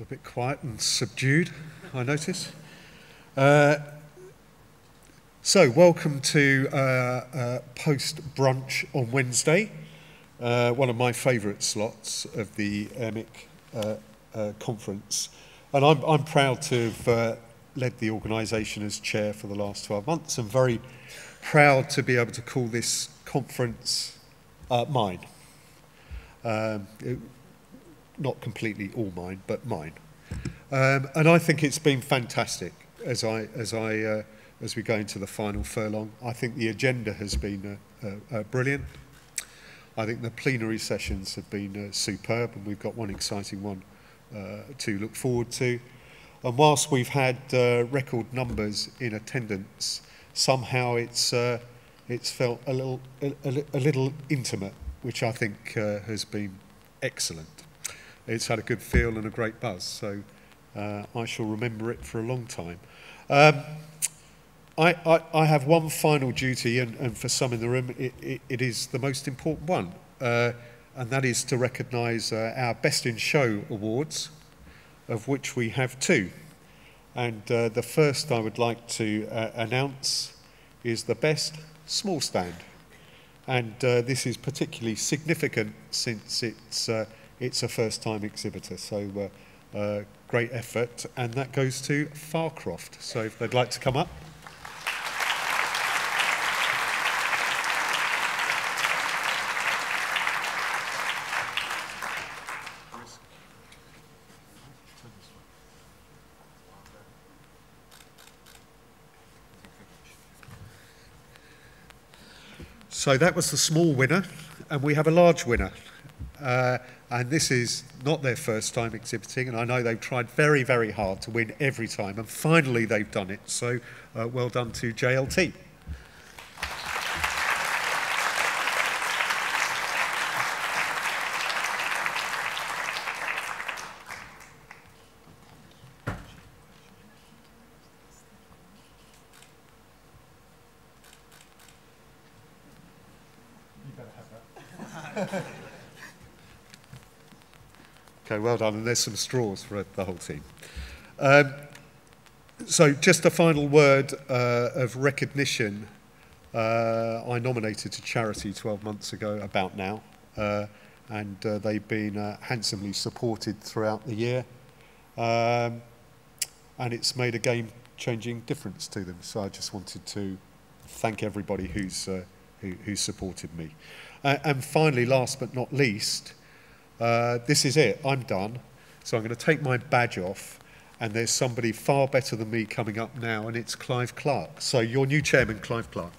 a bit quiet and subdued, I notice. Uh, so, welcome to uh, uh, post brunch on Wednesday, uh, one of my favourite slots of the Airmic uh, uh, conference. And I'm, I'm proud to have led the organisation as chair for the last 12 months and very proud to be able to call this conference mine. Um, it, not completely all mine, but mine. Um, and I think it's been fantastic as I, as I, uh, as we go into the final furlong. I think the agenda has been uh, uh, uh, brilliant. I think the plenary sessions have been uh, superb, and we've got one exciting one uh, to look forward to. And whilst we've had record numbers in attendance, somehow it's it's felt a little a, a, little intimate, which I think has been excellent. It's had a good feel and a great buzz, so uh, I shall remember it for a long time. Um, I, I, I have one final duty, and, and for some in the room, it, it, it is the most important one, uh, and that is to recognise uh, our Best in Show awards, of which we have two. And uh, the first I would like to uh, announce is the Best Small Stand. And uh, this is particularly significant since it's, it's a first time exhibitor. So, uh, uh, great effort. And that goes to Farcroft. So, if they'd like to come up. So that was the small winner, and we have a large winner. Uh, and this is not their first time exhibiting, and I know they've tried very, very hard to win every time, and finally they've done it. So uh, well done to JLT. Okay, well done. And there's some straws for the whole team. Um, so, just a final word uh, of recognition. Uh, I nominated to charity 12 months ago, about now, uh, and uh, they've been uh, handsomely supported throughout the year. Um, and it's made a game changing difference to them. So, I just wanted to thank everybody who's, uh, who, who supported me. And finally, last but not least, uh, this is it. I'm done. So I'm going to take my badge off, and there's somebody far better than me coming up now, and it's Clive Clark. So your new chairman, Clive Clark.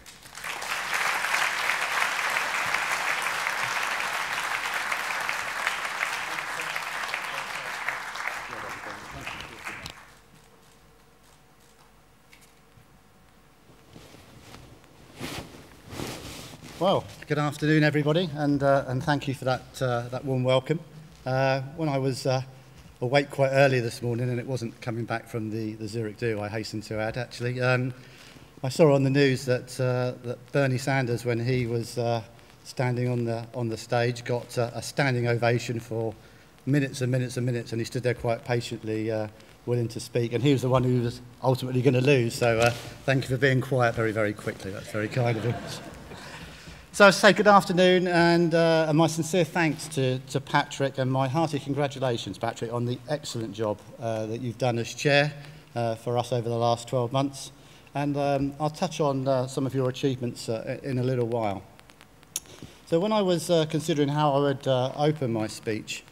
Well, good afternoon, everybody, and, uh, and thank you for that, uh, that warm welcome. Uh, when I was uh, awake quite early this morning, and it wasn't coming back from the, the Zurich do, I hasten to add, actually, um, I saw on the news that, uh, that Bernie Sanders, when he was uh, standing on the, on the stage, got a standing ovation for minutes and minutes and minutes, and he stood there quite patiently, willing to speak, and he was the one who was ultimately going to lose. So uh, thank you for being quiet very, very quickly. That's very kind of him. So I say good afternoon and, uh, and my sincere thanks to, to Patrick and my hearty congratulations, Patrick, on the excellent job uh, that you've done as chair uh, for us over the last 12 months. And um, I'll touch on uh, some of your achievements uh, in a little while. So when I was uh, considering how I would uh, open my speech,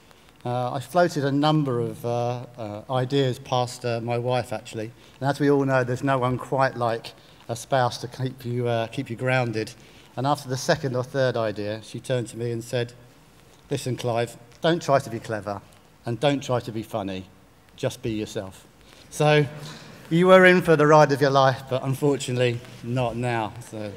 uh, I floated a number of uh, uh, ideas past uh, my wife, actually. And as we all know, there's no one quite like a spouse to keep you, uh, keep you grounded. And after the second or third idea, she turned to me and said, Listen, Clive, don't try to be clever and don't try to be funny. Just be yourself. So you were in for the ride of your life, but unfortunately, not now. So.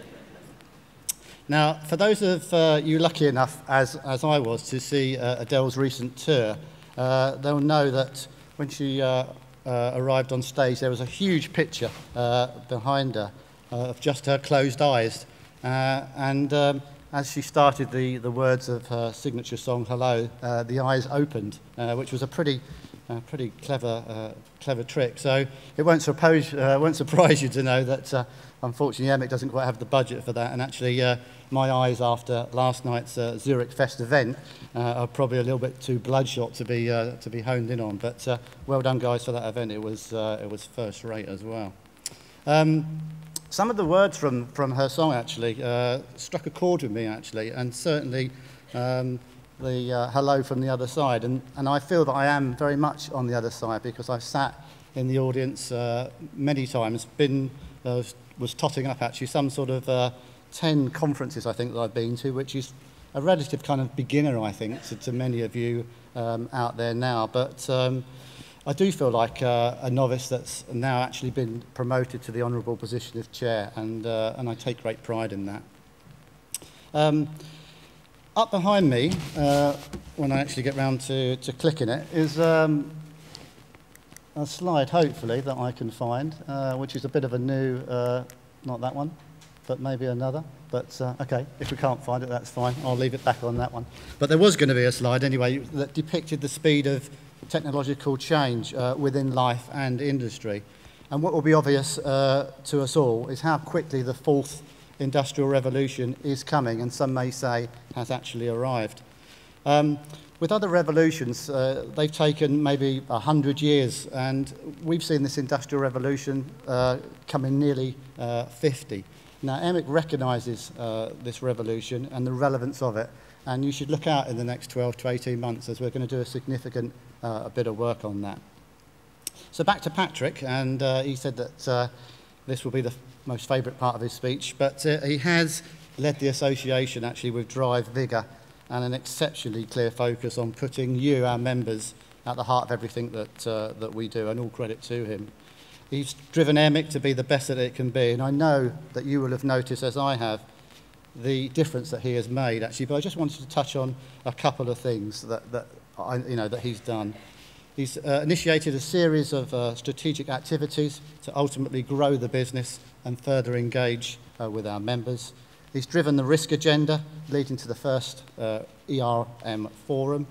Now, for those of uh, you lucky enough, as, as I was, to see uh, Adele's recent tour, uh, they'll know that when she uh, uh, arrived on stage, there was a huge picture uh, behind her of just her closed eyes. Uh, and um, as she started the, the words of her signature song, Hello, uh, the eyes opened, uh, which was a pretty a pretty clever, uh, clever trick. So it won't surprise, uh, won't surprise you to know that uh, unfortunately Airmic doesn't quite have the budget for that. And actually, uh, my eyes after last night's uh, Zurich Fest event uh, are probably a little bit too bloodshot to be, uh, to be honed in on. But uh, well done, guys, for that event. It was, uh, it was first rate as well. Um, some of the words from, from her song actually uh, struck a chord with me actually, and certainly um, the uh, hello from the other side. And, and I feel that I am very much on the other side because I've sat in the audience uh, many times, been, uh, was, was totting up actually some sort of uh, 10 conferences I think that I've been to, which is a relative kind of beginner I think to, to many of you um, out there now. But um, I do feel like uh, a novice that's now actually been promoted to the honourable position of chair, and, uh, and I take great pride in that. Um, up behind me, uh, when I actually get round to, to clicking it, is um, a slide, hopefully, that I can find, uh, which is a bit of a new, uh, not that one, but maybe another. But uh, okay, if we can't find it, that's fine. I'll leave it back on that one. But there was going to be a slide anyway that depicted the speed of technological change uh, within life and industry. And what will be obvious uh, to us all is how quickly the fourth industrial revolution is coming, and some may say has actually arrived. Um, with other revolutions, uh, they've taken maybe 100 years, and we've seen this industrial revolution uh, come in nearly uh, 50. Now, Airmic recognises uh, this revolution and the relevance of it, and you should look out in the next 12 to 18 months as we're going to do a significant uh, a bit of work on that. So back to Patrick, and uh, he said that uh, this will be the most favourite part of his speech, but uh, he has led the association actually with drive, vigour, and an exceptionally clear focus on putting you, our members, at the heart of everything that, uh, that we do, and all credit to him. He's driven Airmic to be the best that it can be, and I know that you will have noticed, as I have, the difference that he has made, actually, but I just wanted to touch on a couple of things that, that I, you know, that he's done. He's uh, initiated a series of uh, strategic activities to ultimately grow the business and further engage uh, with our members. He's driven the risk agenda, leading to the first ERM forum,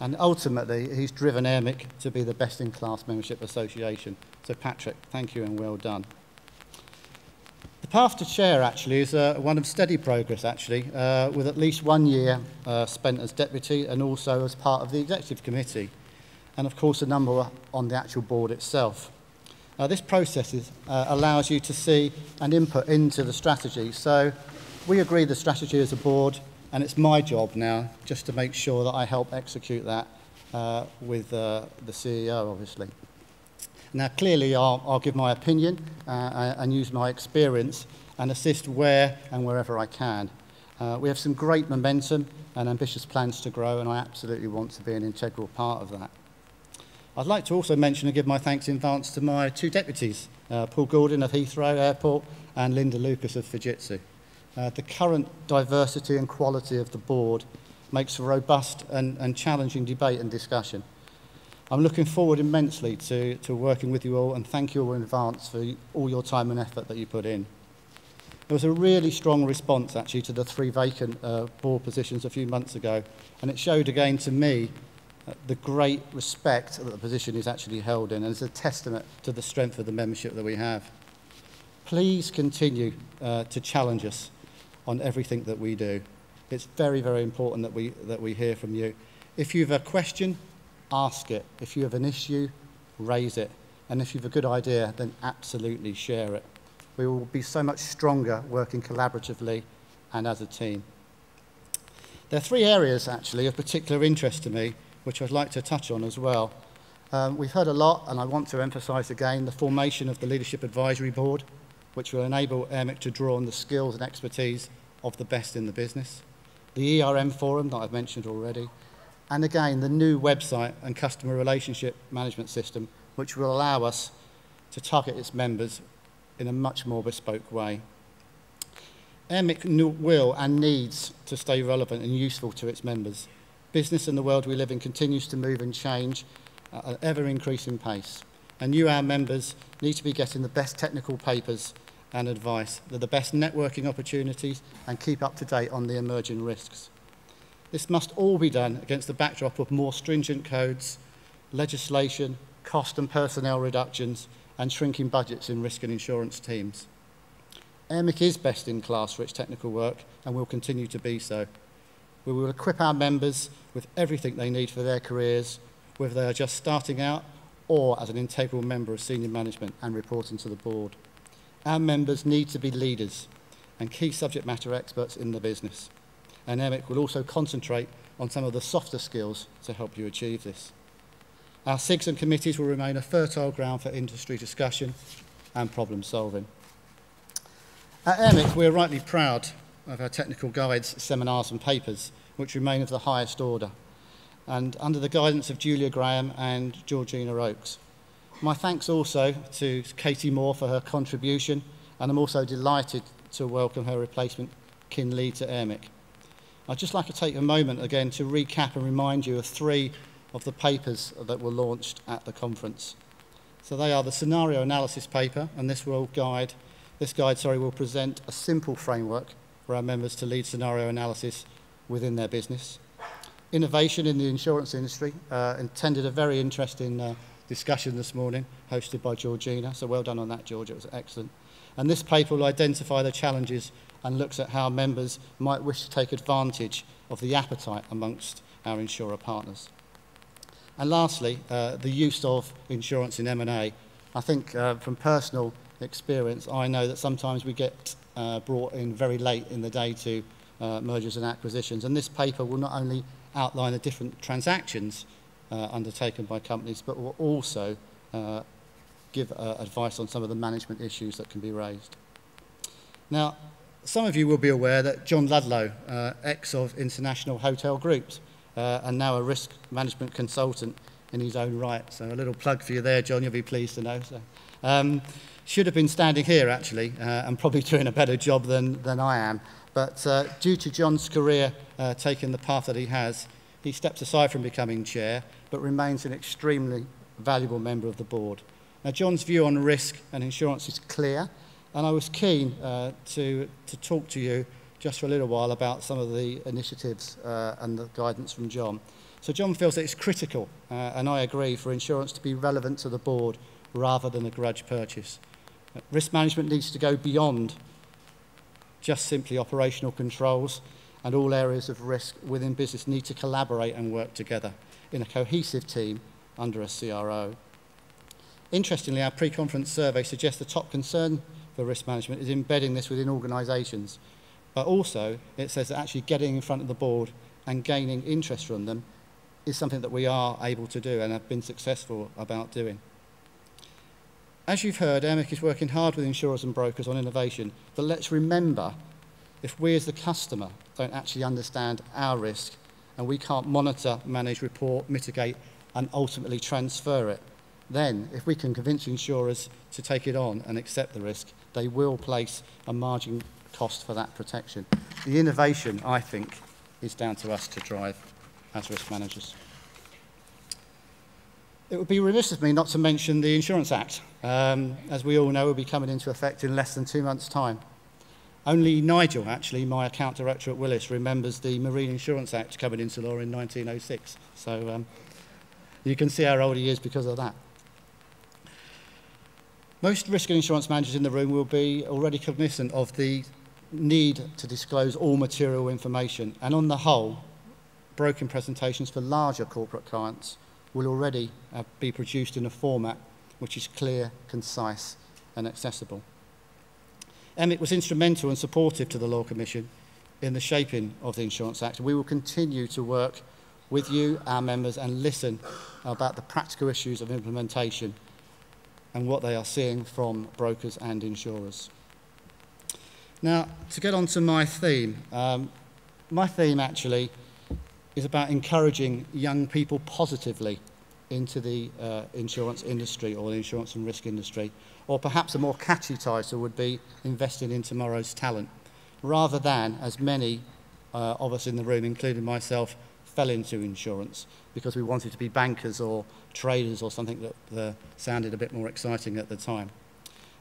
and ultimately he's driven Airmic to be the best-in-class membership association. So Patrick, thank you and well done. The path to chair actually is uh, one of steady progress actually, uh, with at least one year uh, spent as deputy and also as part of the executive committee, and of course a number on the actual board itself. Uh, this process is, uh, allows you to see and input into the strategy. So we agree the strategy as a board, and it's my job now just to make sure that I help execute that uh, with uh, the CEO, obviously. Now, clearly, I'll, I'll give my opinion uh, and use my experience and assist where and wherever I can. Uh, we have some great momentum and ambitious plans to grow, and I absolutely want to be an integral part of that. I'd like to also mention and give my thanks in advance to my two deputies, uh, Paul Gordon of Heathrow Airport and Linda Lucas of Fujitsu. Uh, the current diversity and quality of the board makes for robust and, and challenging debate and discussion. I'm looking forward immensely to, to working with you all and thank you all in advance for all your time and effort that you put in. There was a really strong response actually to the three vacant uh, board positions a few months ago and it showed again to me uh, the great respect that the position is actually held in and it's a testament to the strength of the membership that we have. Please continue uh, to challenge us on everything that we do. It's very, very important that we, that we hear from you. If you have a question, ask it. If you have an issue, raise it. And if you have a good idea, then absolutely share it. We will be so much stronger working collaboratively and as a team. There are three areas, actually, of particular interest to me, which I'd like to touch on as well. Um, we've heard a lot, and I want to emphasise again the formation of the Leadership Advisory Board, which will enable Airmic to draw on the skills and expertise of the best in the business. The ERM Forum that I've mentioned already, and again, the new website and customer relationship management system, which will allow us to target its members in a much more bespoke way. Airmic will and needs to stay relevant and useful to its members. Business in the world we live in continues to move and change at an ever-increasing pace. And you, our members, need to be getting the best technical papers and advice, the best networking opportunities, and keep up to date on the emerging risks. This must all be done against the backdrop of more stringent codes, legislation, cost and personnel reductions, and shrinking budgets in risk and insurance teams. AIRMIC is best in class for its technical work and will continue to be so. We will equip our members with everything they need for their careers, whether they are just starting out or as an integral member of senior management and reporting to the board. Our members need to be leaders and key subject matter experts in the business. And AIRMIC will also concentrate on some of the softer skills to help you achieve this. Our SIGs and committees will remain a fertile ground for industry discussion and problem solving. At AIRMIC, we are rightly proud of our technical guides, seminars and papers, which remain of the highest order, and under the guidance of Julia Graham and Georgina Oakes. My thanks also to Katie Moore for her contribution, and I'm also delighted to welcome her replacement, Kin Lee, to AIRMIC. I'd just like to take a moment again to recap and remind you of three of the papers that were launched at the conference. So they are the scenario analysis paper, and this will guide, this guide sorry, will present a simple framework for our members to lead scenario analysis within their business. Innovation in the insurance industry uh, intended a very interesting uh, discussion this morning, hosted by Georgina. So well done on that, Georgia. It was excellent. And this paper will identify the challenges and looks at how members might wish to take advantage of the appetite amongst our insurer partners. And lastly, uh, the use of insurance in M&A. I think uh, from personal experience, I know that sometimes we get uh, brought in very late in the day to uh, mergers and acquisitions. And this paper will not only outline the different transactions uh, undertaken by companies, but will also uh, give uh, advice on some of the management issues that can be raised. Now, some of you will be aware that John Ludlow, uh, ex of International Hotel Groups, uh, and now a risk management consultant in his own right. So a little plug for you there, John, you'll be pleased to know. So, um, should have been standing here, actually, uh, and probably doing a better job than, than I am. But uh, due to John's career uh, taking the path that he has, he steps aside from becoming chair, but remains an extremely valuable member of the board. Now, John's view on risk and insurance is clear, and I was keen uh, to, to talk to you just for a little while about some of the initiatives uh, and the guidance from John. So John feels that it's critical, uh, and I agree, for insurance to be relevant to the board rather than a grudge purchase. Risk management needs to go beyond just simply operational controls, and all areas of risk within business need to collaborate and work together in a cohesive team under a CRO. Interestingly, our pre-conference survey suggests the top concern for risk management is embedding this within organisations But also, it says that actually getting in front of the board and gaining interest from them is something that we are able to do and have been successful about doing. As you've heard, Airmic is working hard with insurers and brokers on innovation, but let's remember, if we as the customer don't actually understand our risk and we can't monitor, manage, report, mitigate and ultimately transfer it, then if we can convince insurers to take it on and accept the risk, they will place a margin cost for that protection. The innovation, I think, is down to us to drive as risk managers. It would be remiss of me not to mention the Insurance Act. Um, as we all know, will be coming into effect in less than two months' time. Only Nigel, actually, my account director at Willis, remembers the Marine Insurance Act coming into law in 1906. So um, you can see how old he is because of that. Most risk and insurance managers in the room will be already cognizant of the need to disclose all material information. And on the whole, broken presentations for larger corporate clients will already uh, be produced in a format which is clear, concise and accessible. Airmic was instrumental and supportive to the Law Commission in the shaping of the Insurance Act. We will continue to work with you, our members, and listen about the practical issues of implementation and what they are seeing from brokers and insurers. Now, to get on to my theme, um, my theme actually is about encouraging young people positively into the uh, insurance industry or the insurance and risk industry, or perhaps a more catchy title would be investing in tomorrow's talent, rather than, as many uh, of us in the room, including myself, fell into insurance because we wanted to be bankers or traders or something that uh, sounded a bit more exciting at the time.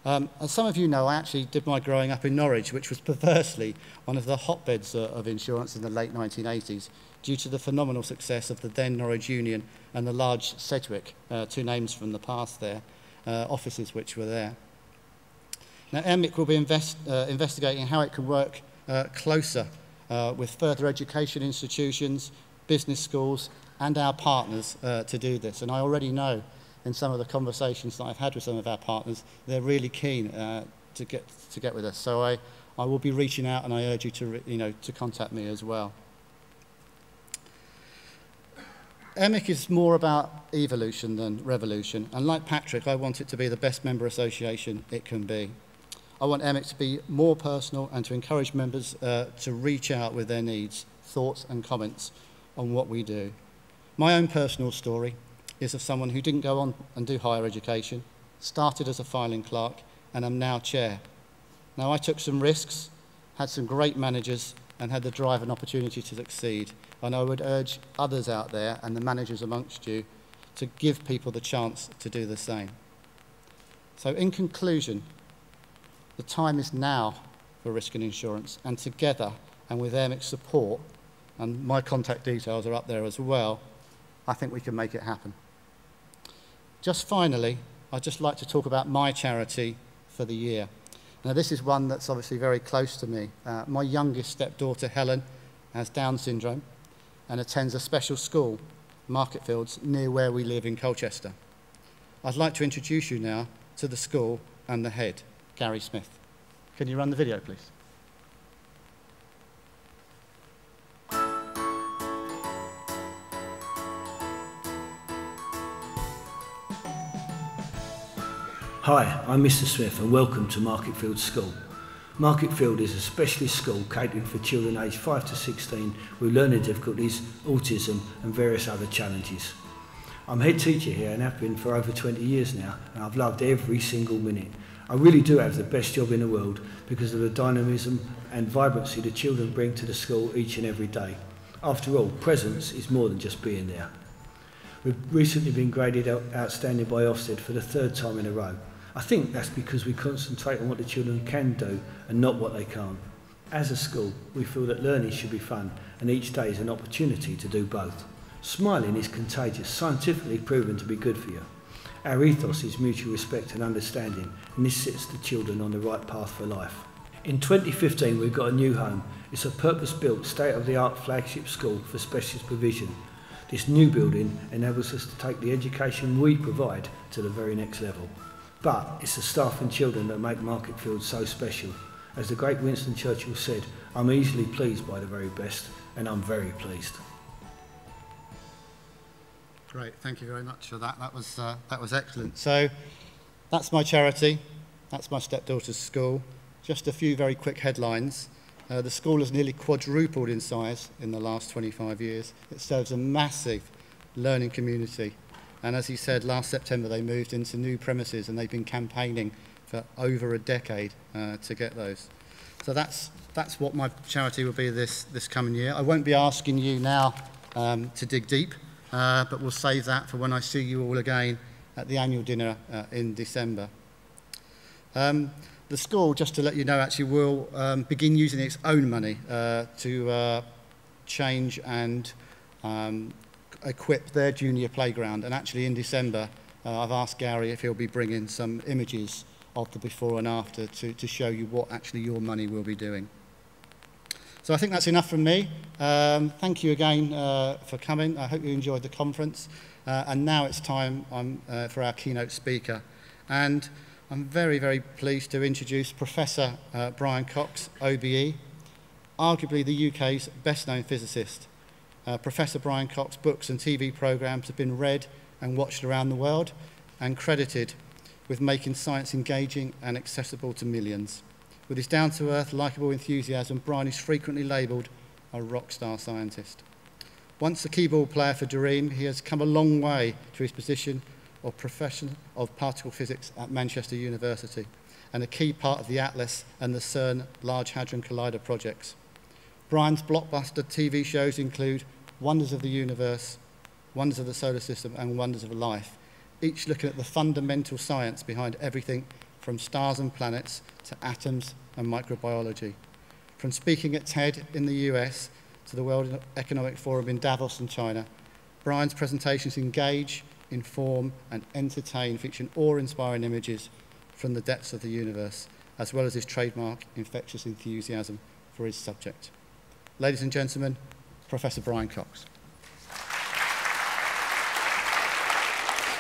Um, as some of you know, I actually did my growing up in Norwich, which was perversely one of the hotbeds uh, of insurance in the late 1980s, due to the phenomenal success of the then Norwich Union and the large Sedgwick, uh, two names from the past there, uh, offices which were there. Now, Airmic will be invest, uh, investigating how it can work uh, closer uh, with further education institutions, business schools, and our partners uh, to do this. And I already know in some of the conversations that I've had with some of our partners, they're really keen uh, to, get, to get with us. So I, I will be reaching out and I urge you to, you know, to contact me as well. Airmic is more about evolution than revolution, and like Patrick, I want it to be the best member association it can be. I want Airmic to be more personal and to encourage members uh, to reach out with their needs, thoughts and comments on what we do. My own personal story is of someone who didn't go on and do higher education, started as a filing clerk, and am now chair. Now, I took some risks, had some great managers, and had the drive and opportunity to succeed. And I would urge others out there and the managers amongst you to give people the chance to do the same. So, in conclusion, the time is now for risk and insurance, and together and with Airmic's support, and my contact details are up there as well, I think we can make it happen. Just finally, I'd just like to talk about my charity for the year. Now, this is one that's obviously very close to me. Uh, my youngest stepdaughter, Helen, has Down syndrome and attends a special school, Marketfields, near where we live in Colchester. I'd like to introduce you now to the school and the head, Gary Smith. Can you run the video, please? Hi, I'm Mr Smith and welcome to Marketfield School. Marketfield is a specialist school catering for children aged 5 to 16 with learning difficulties, autism and various other challenges. I'm head teacher here and have been for over 20 years now and I've loved every single minute. I really do have the best job in the world because of the dynamism and vibrancy the children bring to the school each and every day. After all, presence is more than just being there. We've recently been graded outstanding by Ofsted for the third time in a row I think that's because we concentrate on what the children can do and not what they can't. As a school, we feel that learning should be fun and each day is an opportunity to do both. Smiling is contagious, scientifically proven to be good for you. Our ethos is mutual respect and understanding and this sets the children on the right path for life. In 2015 we've got a new home. It's a purpose-built, state-of-the-art flagship school for specialist provision. This new building enables us to take the education we provide to the very next level. But it's the staff and children that make Marketfield so special. As the great Winston Churchill said, I'm easily pleased by the very best, and I'm very pleased. Great, thank you very much for that. That was, uh, that was excellent. So that's my charity, that's my stepdaughter's school. Just a few very quick headlines. Uh, the school has nearly quadrupled in size in the last 25 years. It serves a massive learning community And as he said, last September they moved into new premises and they've been campaigning for over a decade uh, to get those. So that's, that's what my charity will be this, this coming year. I won't be asking you now um, to dig deep, uh, but we'll save that for when I see you all again at the annual dinner uh, in December. Um, the school, just to let you know, actually will um, begin using its own money uh, to uh, change and um, equip their junior playground. And actually in December, uh, I've asked Gary if he'll be bringing some images of the before and after to, to show you what actually your money will be doing. So I think that's enough from me. Um, thank you again uh, for coming. I hope you enjoyed the conference. Uh, and now it's time um, uh, for our keynote speaker. And I'm very, very pleased to introduce Professor uh, Brian Cox, OBE, arguably the UK's best-known physicist. Uh, Professor Brian Cox's books and TV programs have been read and watched around the world and credited with making science engaging and accessible to millions. With his down-to-earth, likeable enthusiasm, Brian is frequently labelled a rock star scientist. Once a keyboard player for D:Ream, he has come a long way to his position of profession of particle physics at Manchester University and a key part of the ATLAS and the CERN Large Hadron Collider projects. Brian's blockbuster TV shows include Wonders of the Universe, Wonders of the Solar System, and Wonders of Life, each looking at the fundamental science behind everything from stars and planets to atoms and microbiology. From speaking at TED in the US to the World Economic Forum in Davos in China, Brian's presentations engage, inform and entertain featuring awe-inspiring images from the depths of the universe, as well as his trademark infectious enthusiasm for his subject. Ladies and gentlemen, Professor Brian Cox.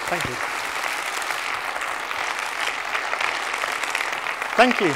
Thank you. Thank you.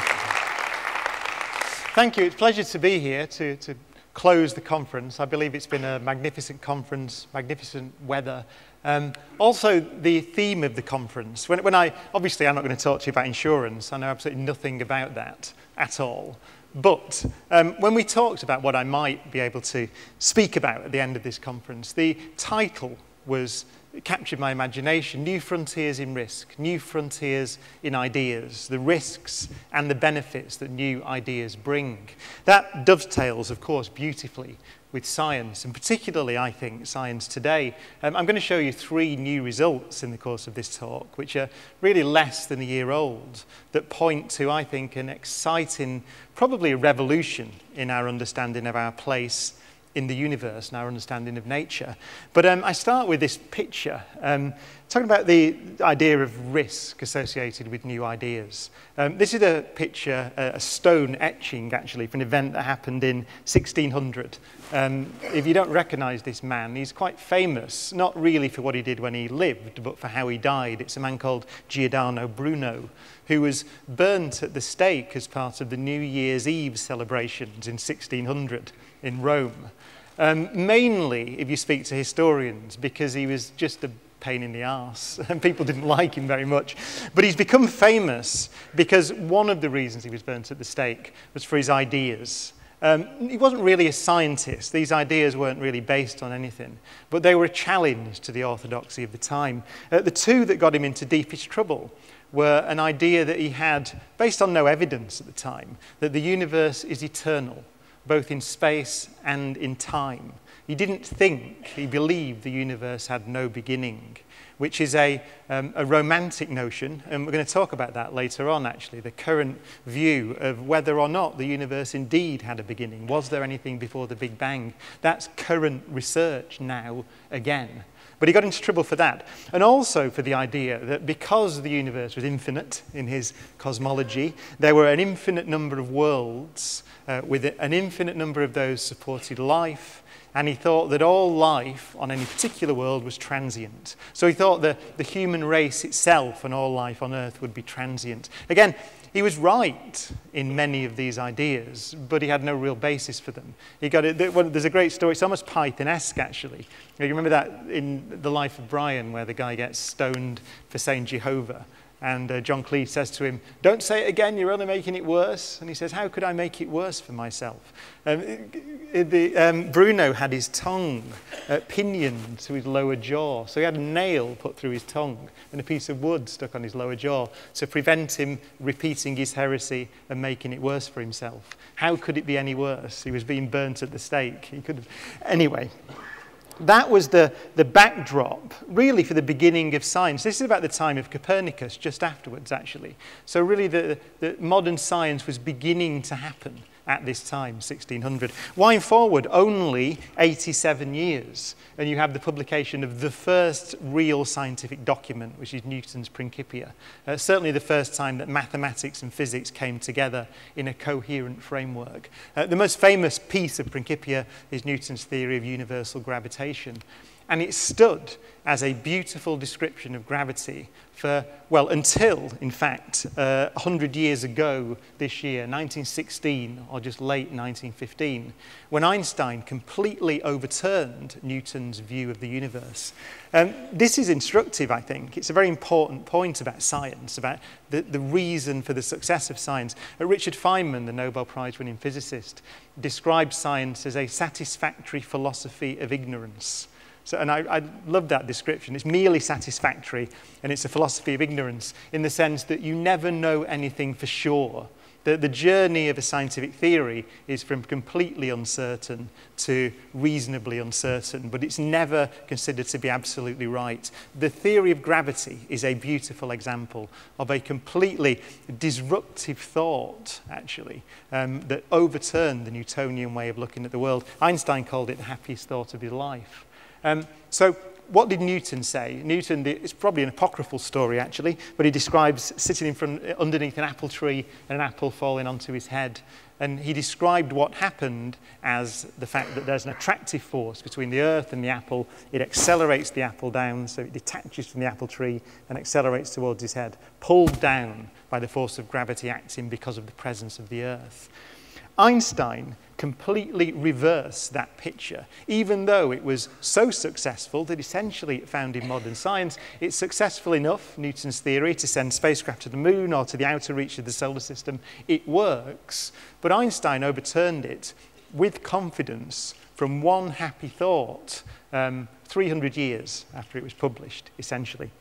Thank you. It's a pleasure to be here to, to close the conference. I believe it's been a magnificent conference, magnificent weather. Um, also, the theme of the conference. When, when I, obviously, I'm not going to talk to you about insurance. I know absolutely nothing about that at all. But um, when we talked about what I might be able to speak about at the end of this conference, the title was captured my imagination. New frontiers in risk, new frontiers in ideas, the risks and the benefits that new ideas bring. That dovetails, of course, beautifully with science, and particularly, I think, science today. Um, I'm going to show you three new results in the course of this talk, which are really less than a year old, that point to, I think, an exciting, probably a revolution in our understanding of our place in the universe and our understanding of nature. But um, I start with this picture, um, talking about the idea of risk associated with new ideas. Um, this is a picture, a stone etching actually, for an event that happened in 1600. Um, if you don't recognize this man, he's quite famous, not really for what he did when he lived, but for how he died. It's a man called Giordano Bruno, who was burnt at the stake as part of the New Year's Eve celebrations in 1600 in Rome. Um, mainly, if you speak to historians, because he was just a pain in the ass and people didn't like him very much. But he's become famous because one of the reasons he was burnt at the stake was for his ideas. Um, he wasn't really a scientist. These ideas weren't really based on anything, but they were a challenge to the orthodoxy of the time. Uh, the two that got him into deepest trouble were an idea that he had, based on no evidence at the time, that the universe is eternal both in space and in time. He didn't think, he believed the universe had no beginning, which is a, um, a romantic notion, and we're going to talk about that later on, actually, the current view of whether or not the universe indeed had a beginning. Was there anything before the Big Bang? That's current research now again. But he got into trouble for that. And also for the idea that because the universe was infinite in his cosmology, there were an infinite number of worlds uh, with an infinite number of those supported life. And he thought that all life on any particular world was transient. So he thought that the human race itself and all life on earth would be transient. Again, he was right in many of these ideas, but he had no real basis for them. He got it, there's a great story, it's almost Python-esque actually. You remember that in The Life of Brian where the guy gets stoned for saying Jehovah? And uh, John Cleese says to him, Don't say it again, you're only making it worse. And he says, How could I make it worse for myself? Um, the, um, Bruno had his tongue uh, pinioned to his lower jaw. So he had a nail put through his tongue and a piece of wood stuck on his lower jaw to prevent him repeating his heresy and making it worse for himself. How could it be any worse? He was being burnt at the stake. He could have... Anyway that was the, the backdrop, really, for the beginning of science. This is about the time of Copernicus, just afterwards, actually. So, really, the, the modern science was beginning to happen at this time, 1600. Wind forward only 87 years, and you have the publication of the first real scientific document, which is Newton's Principia. Uh, certainly the first time that mathematics and physics came together in a coherent framework. Uh, the most famous piece of Principia is Newton's theory of universal gravitation. And it stood as a beautiful description of gravity for, well, until, in fact, uh, 100 years ago this year, 1916, or just late 1915, when Einstein completely overturned Newton's view of the universe. Um, this is instructive, I think. It's a very important point about science, about the, the reason for the success of science. Uh, Richard Feynman, the Nobel Prize winning physicist, described science as a satisfactory philosophy of ignorance. So, and I, I love that description. It's merely satisfactory, and it's a philosophy of ignorance in the sense that you never know anything for sure. The, the journey of a scientific theory is from completely uncertain to reasonably uncertain, but it's never considered to be absolutely right. The theory of gravity is a beautiful example of a completely disruptive thought, actually, um, that overturned the Newtonian way of looking at the world. Einstein called it the happiest thought of his life. Um, so what did Newton say? Newton, it's probably an apocryphal story actually, but he describes sitting in front, underneath an apple tree and an apple falling onto his head. And he described what happened as the fact that there's an attractive force between the earth and the apple. It accelerates the apple down, so it detaches from the apple tree and accelerates towards his head, pulled down by the force of gravity acting because of the presence of the earth. Einstein completely reverse that picture, even though it was so successful that essentially it found in modern science, it's successful enough, Newton's theory, to send spacecraft to the moon or to the outer reach of the solar system. It works, but Einstein overturned it with confidence from one happy thought um, 300 years after it was published, essentially.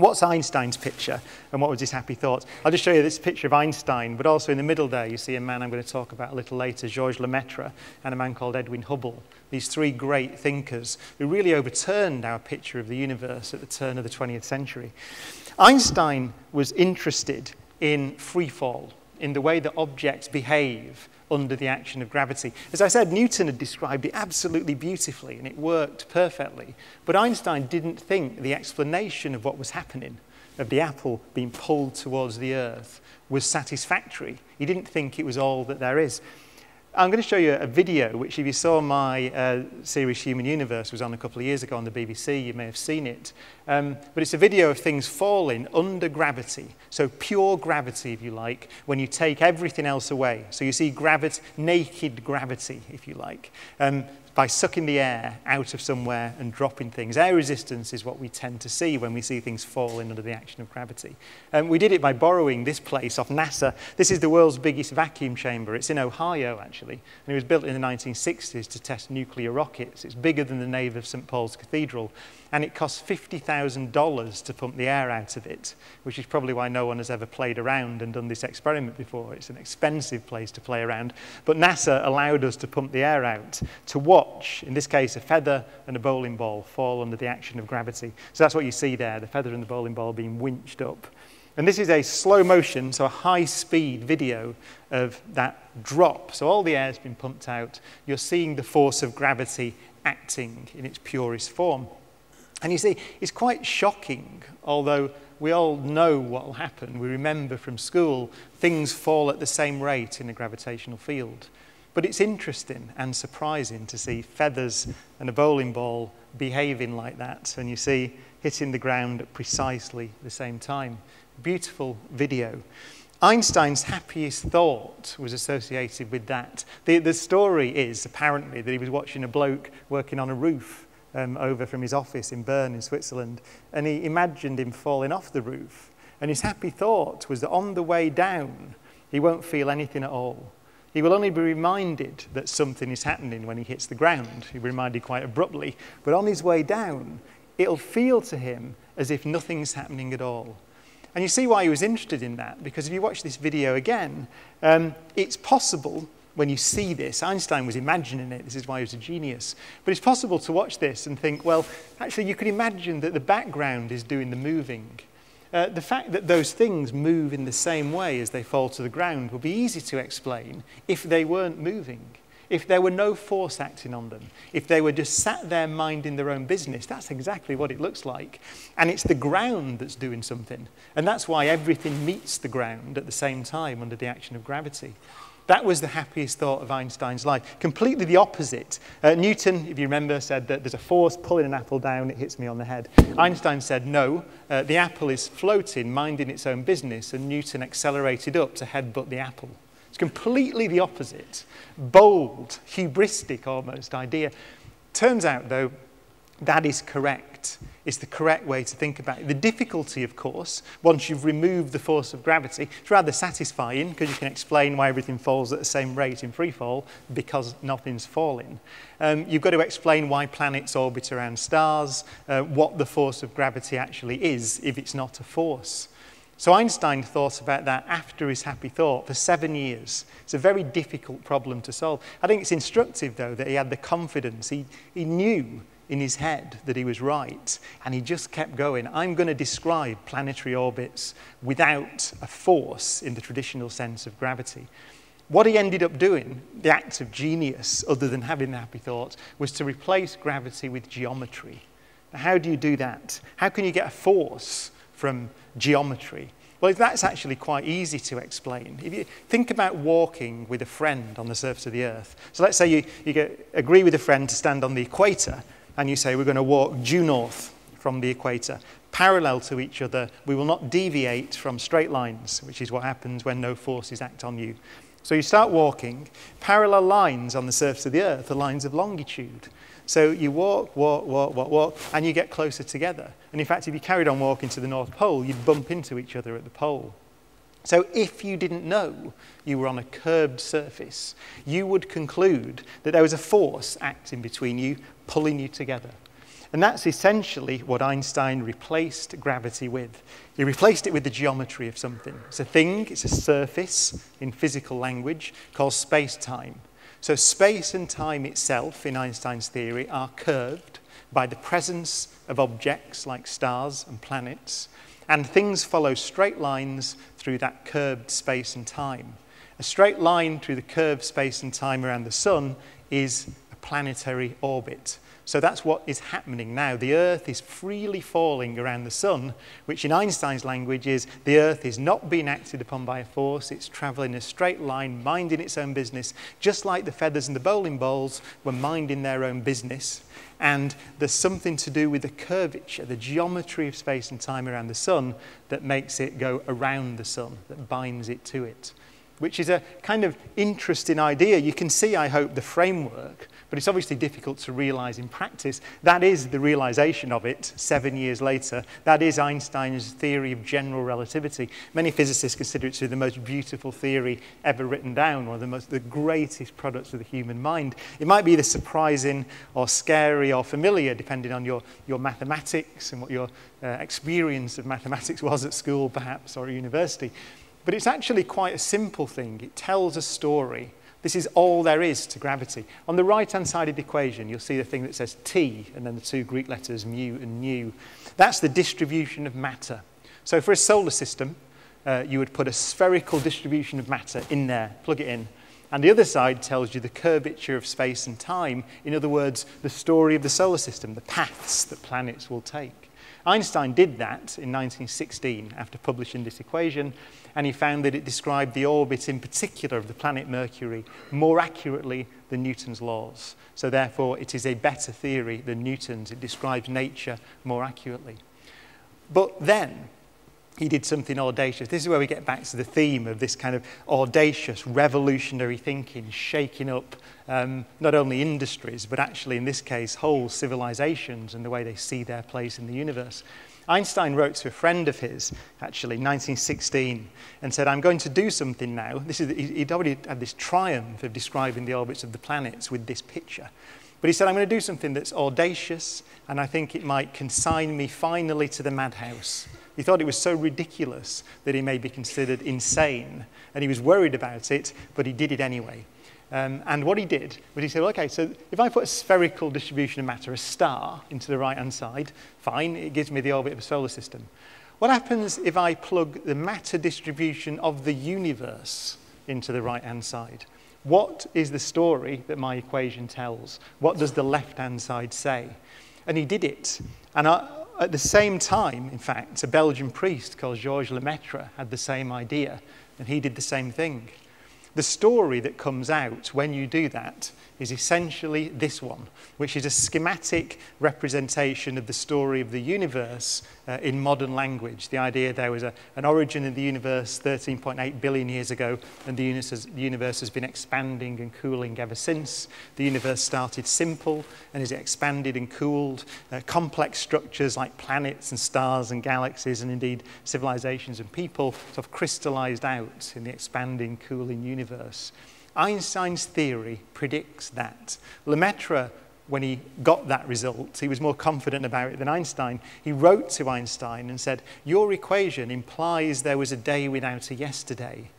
What's Einstein's picture and what was his happy thoughts? I'll just show you this picture of Einstein, but also in the middle there you see a man I'm going to talk about a little later, Georges Lemaitre, and a man called Edwin Hubble. These three great thinkers who really overturned our picture of the universe at the turn of the 20th century. Einstein was interested in free fall, in the way that objects behave under the action of gravity. As I said, Newton had described it absolutely beautifully and it worked perfectly. But Einstein didn't think the explanation of what was happening, of the apple being pulled towards the earth, was satisfactory. He didn't think it was all that there is. I'm going to show you a video, which if you saw my uh, series Human Universe was on a couple of years ago on the BBC, you may have seen it. Um, but it's a video of things falling under gravity. So pure gravity, if you like, when you take everything else away. So you see gravity, naked gravity, if you like. Um, by sucking the air out of somewhere and dropping things. Air resistance is what we tend to see when we see things falling under the action of gravity. And we did it by borrowing this place off NASA. This is the world's biggest vacuum chamber. It's in Ohio, actually. And it was built in the 1960s to test nuclear rockets. It's bigger than the nave of St. Paul's Cathedral and it costs $50,000 to pump the air out of it, which is probably why no one has ever played around and done this experiment before. It's an expensive place to play around. But NASA allowed us to pump the air out to watch, in this case, a feather and a bowling ball fall under the action of gravity. So that's what you see there, the feather and the bowling ball being winched up. And this is a slow motion, so a high speed video of that drop. So all the air's been pumped out. You're seeing the force of gravity acting in its purest form. And you see, it's quite shocking, although we all know what will happen. We remember from school things fall at the same rate in a gravitational field. But it's interesting and surprising to see feathers and a bowling ball behaving like that, and you see hitting the ground at precisely the same time. Beautiful video. Einstein's happiest thought was associated with that. The, the story is apparently that he was watching a bloke working on a roof um, over from his office in Bern in Switzerland, and he imagined him falling off the roof. And his happy thought was that on the way down, he won't feel anything at all. He will only be reminded that something is happening when he hits the ground. He'll be reminded quite abruptly. But on his way down, it'll feel to him as if nothing's happening at all. And you see why he was interested in that, because if you watch this video again, um, it's possible when you see this, Einstein was imagining it, this is why he was a genius. But it's possible to watch this and think, well, actually, you could imagine that the background is doing the moving. Uh, the fact that those things move in the same way as they fall to the ground would be easy to explain if they weren't moving. If there were no force acting on them, if they were just sat there minding their own business, that's exactly what it looks like. And it's the ground that's doing something. And that's why everything meets the ground at the same time under the action of gravity. That was the happiest thought of Einstein's life. Completely the opposite. Uh, Newton, if you remember, said that there's a force pulling an apple down, it hits me on the head. Einstein said, no, uh, the apple is floating, minding its own business, and Newton accelerated up to headbutt the apple. It's completely the opposite. Bold, hubristic almost idea. Turns out, though, that is correct It's the correct way to think about it. The difficulty, of course, once you've removed the force of gravity, it's rather satisfying because you can explain why everything falls at the same rate in free fall because nothing's falling. Um, you've got to explain why planets orbit around stars, uh, what the force of gravity actually is if it's not a force. So Einstein thought about that after his happy thought for seven years. It's a very difficult problem to solve. I think it's instructive, though, that he had the confidence. He, he knew in his head that he was right, and he just kept going. I'm going to describe planetary orbits without a force in the traditional sense of gravity. What he ended up doing, the act of genius, other than having the happy thoughts, was to replace gravity with geometry. Now, how do you do that? How can you get a force from geometry? Well, that's actually quite easy to explain. If you think about walking with a friend on the surface of the Earth. So let's say you, you get, agree with a friend to stand on the equator and you say we're going to walk due north from the equator, parallel to each other. We will not deviate from straight lines, which is what happens when no forces act on you. So you start walking, parallel lines on the surface of the earth are lines of longitude. So you walk, walk, walk, walk, walk, and you get closer together. And in fact, if you carried on walking to the North Pole, you'd bump into each other at the pole. So if you didn't know you were on a curved surface, you would conclude that there was a force acting between you, pulling you together. And that's essentially what Einstein replaced gravity with. He replaced it with the geometry of something. It's a thing, it's a surface in physical language called space-time. So space and time itself, in Einstein's theory, are curved by the presence of objects like stars and planets, and things follow straight lines through that curved space and time. A straight line through the curved space and time around the sun is a planetary orbit. So that's what is happening now. The Earth is freely falling around the Sun, which in Einstein's language is the Earth is not being acted upon by a force, it's traveling a straight line, minding its own business, just like the feathers and the bowling balls were minding their own business. And there's something to do with the curvature, the geometry of space and time around the sun that makes it go around the sun, that binds it to it, which is a kind of interesting idea. You can see, I hope, the framework but it's obviously difficult to realize in practice. That is the realization of it seven years later. That is Einstein's theory of general relativity. Many physicists consider it to be the most beautiful theory ever written down, one of the, most, the greatest products of the human mind. It might be the surprising or scary or familiar, depending on your, your mathematics and what your uh, experience of mathematics was at school, perhaps, or at university. But it's actually quite a simple thing. It tells a story this is all there is to gravity. On the right-hand side of the equation, you'll see the thing that says T, and then the two Greek letters mu and nu. That's the distribution of matter. So for a solar system, uh, you would put a spherical distribution of matter in there, plug it in, and the other side tells you the curvature of space and time. In other words, the story of the solar system, the paths that planets will take. Einstein did that in 1916 after publishing this equation, and he found that it described the orbit in particular of the planet Mercury more accurately than Newton's laws. So therefore, it is a better theory than Newton's. It describes nature more accurately. But then, he did something audacious. This is where we get back to the theme of this kind of audacious, revolutionary thinking, shaking up um, not only industries, but actually, in this case, whole civilizations and the way they see their place in the universe. Einstein wrote to a friend of his, actually, in 1916, and said, I'm going to do something now. This is, he'd already had this triumph of describing the orbits of the planets with this picture. But he said, I'm going to do something that's audacious, and I think it might consign me finally to the madhouse. He thought it was so ridiculous that he may be considered insane, and he was worried about it, but he did it anyway. Um, and what he did was he said, well, okay, so if I put a spherical distribution of matter, a star, into the right-hand side, fine, it gives me the orbit of a solar system. What happens if I plug the matter distribution of the universe into the right-hand side? What is the story that my equation tells? What does the left-hand side say? And he did it. And I, at the same time, in fact, a Belgian priest called Georges Lemaitre had the same idea, and he did the same thing. The story that comes out when you do that is essentially this one, which is a schematic representation of the story of the universe uh, in modern language. The idea there was a, an origin of the universe 13.8 billion years ago, and the universe, has, the universe has been expanding and cooling ever since. The universe started simple and has expanded and cooled. Uh, complex structures like planets and stars and galaxies, and indeed civilizations and people, sort of crystallized out in the expanding, cooling universe. Einstein's theory predicts that. Lemaitre when he got that result. He was more confident about it than Einstein. He wrote to Einstein and said, Your equation implies there was a day without a yesterday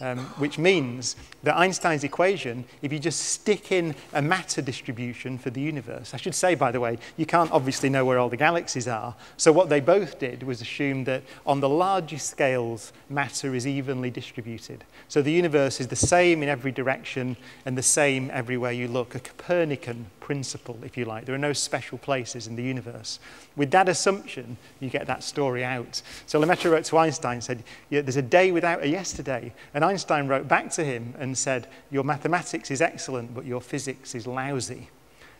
um, which means that Einstein's equation, if you just stick in a matter distribution for the universe, I should say, by the way, you can't obviously know where all the galaxies are. So what they both did was assume that on the largest scales, matter is evenly distributed. So the universe is the same in every direction and the same everywhere you look, a Copernican principle, if you like. There are no special places in the universe. With that assumption, you get that story out. So Lemaitre wrote to Einstein, and said, yeah, there's a day without a yesterday. And Einstein wrote back to him and said, your mathematics is excellent, but your physics is lousy.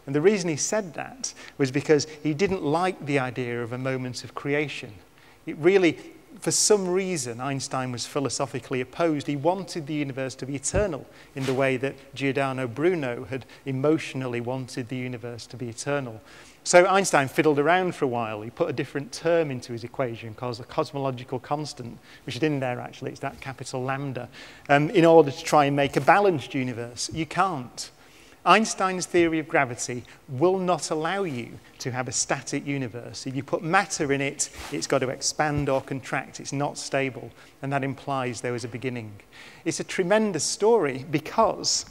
And the reason he said that was because he didn't like the idea of a moment of creation. It really, for some reason, Einstein was philosophically opposed. He wanted the universe to be eternal in the way that Giordano Bruno had emotionally wanted the universe to be eternal. So Einstein fiddled around for a while. He put a different term into his equation called the cosmological constant, which is in there actually, it's that capital lambda, um, in order to try and make a balanced universe. You can't. Einstein's theory of gravity will not allow you to have a static universe. If you put matter in it, it's got to expand or contract. It's not stable, and that implies there was a beginning. It's a tremendous story because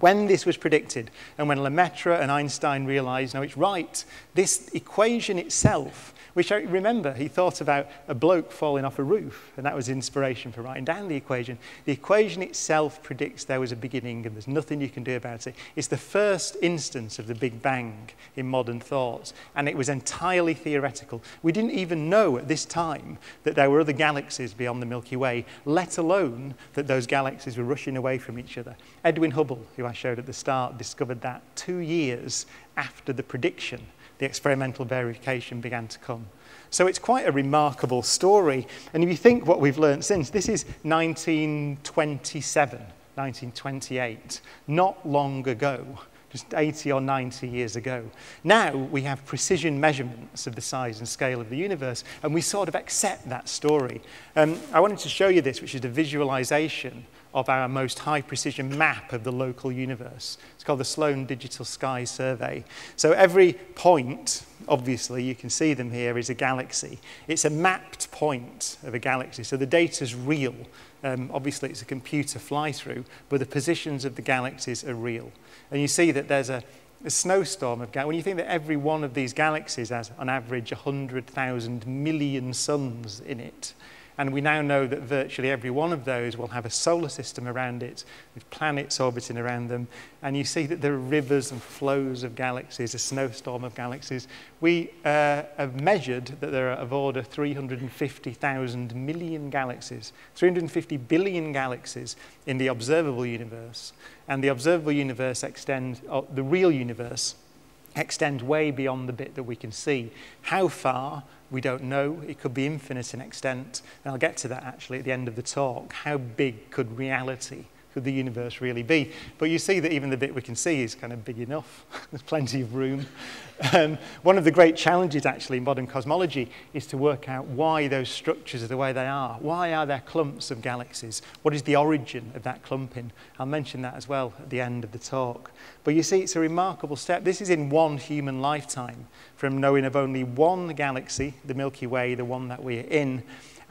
when this was predicted and when Lemaitre and Einstein realized, no, it's right, this equation itself which I remember he thought about a bloke falling off a roof, and that was inspiration for writing down the equation. The equation itself predicts there was a beginning and there's nothing you can do about it. It's the first instance of the Big Bang in modern thought, and it was entirely theoretical. We didn't even know at this time that there were other galaxies beyond the Milky Way, let alone that those galaxies were rushing away from each other. Edwin Hubble, who I showed at the start, discovered that two years after the prediction the experimental verification began to come. So it's quite a remarkable story. And if you think what we've learned since, this is 1927, 1928, not long ago, just 80 or 90 years ago. Now we have precision measurements of the size and scale of the universe, and we sort of accept that story. Um, I wanted to show you this, which is a visualization of our most high precision map of the local universe. It's called the Sloan Digital Sky Survey. So every point, obviously you can see them here, is a galaxy. It's a mapped point of a galaxy, so the data's real. Um, obviously it's a computer fly-through, but the positions of the galaxies are real. And you see that there's a, a snowstorm of galaxies. When you think that every one of these galaxies has, on average, 100,000 million suns in it, and we now know that virtually every one of those will have a solar system around it with planets orbiting around them. And you see that there are rivers and flows of galaxies, a snowstorm of galaxies. We uh, have measured that there are of order 350,000 million galaxies, 350 billion galaxies in the observable universe. And the observable universe extends, oh, the real universe extends way beyond the bit that we can see. How far? We don't know. It could be infinite in extent. And I'll get to that actually at the end of the talk. How big could reality, could the universe really be? But you see that even the bit we can see is kind of big enough. There's plenty of room. Um, one of the great challenges, actually, in modern cosmology is to work out why those structures are the way they are. Why are there clumps of galaxies? What is the origin of that clumping? I'll mention that as well at the end of the talk. But you see, it's a remarkable step. This is in one human lifetime, from knowing of only one galaxy, the Milky Way, the one that we're in,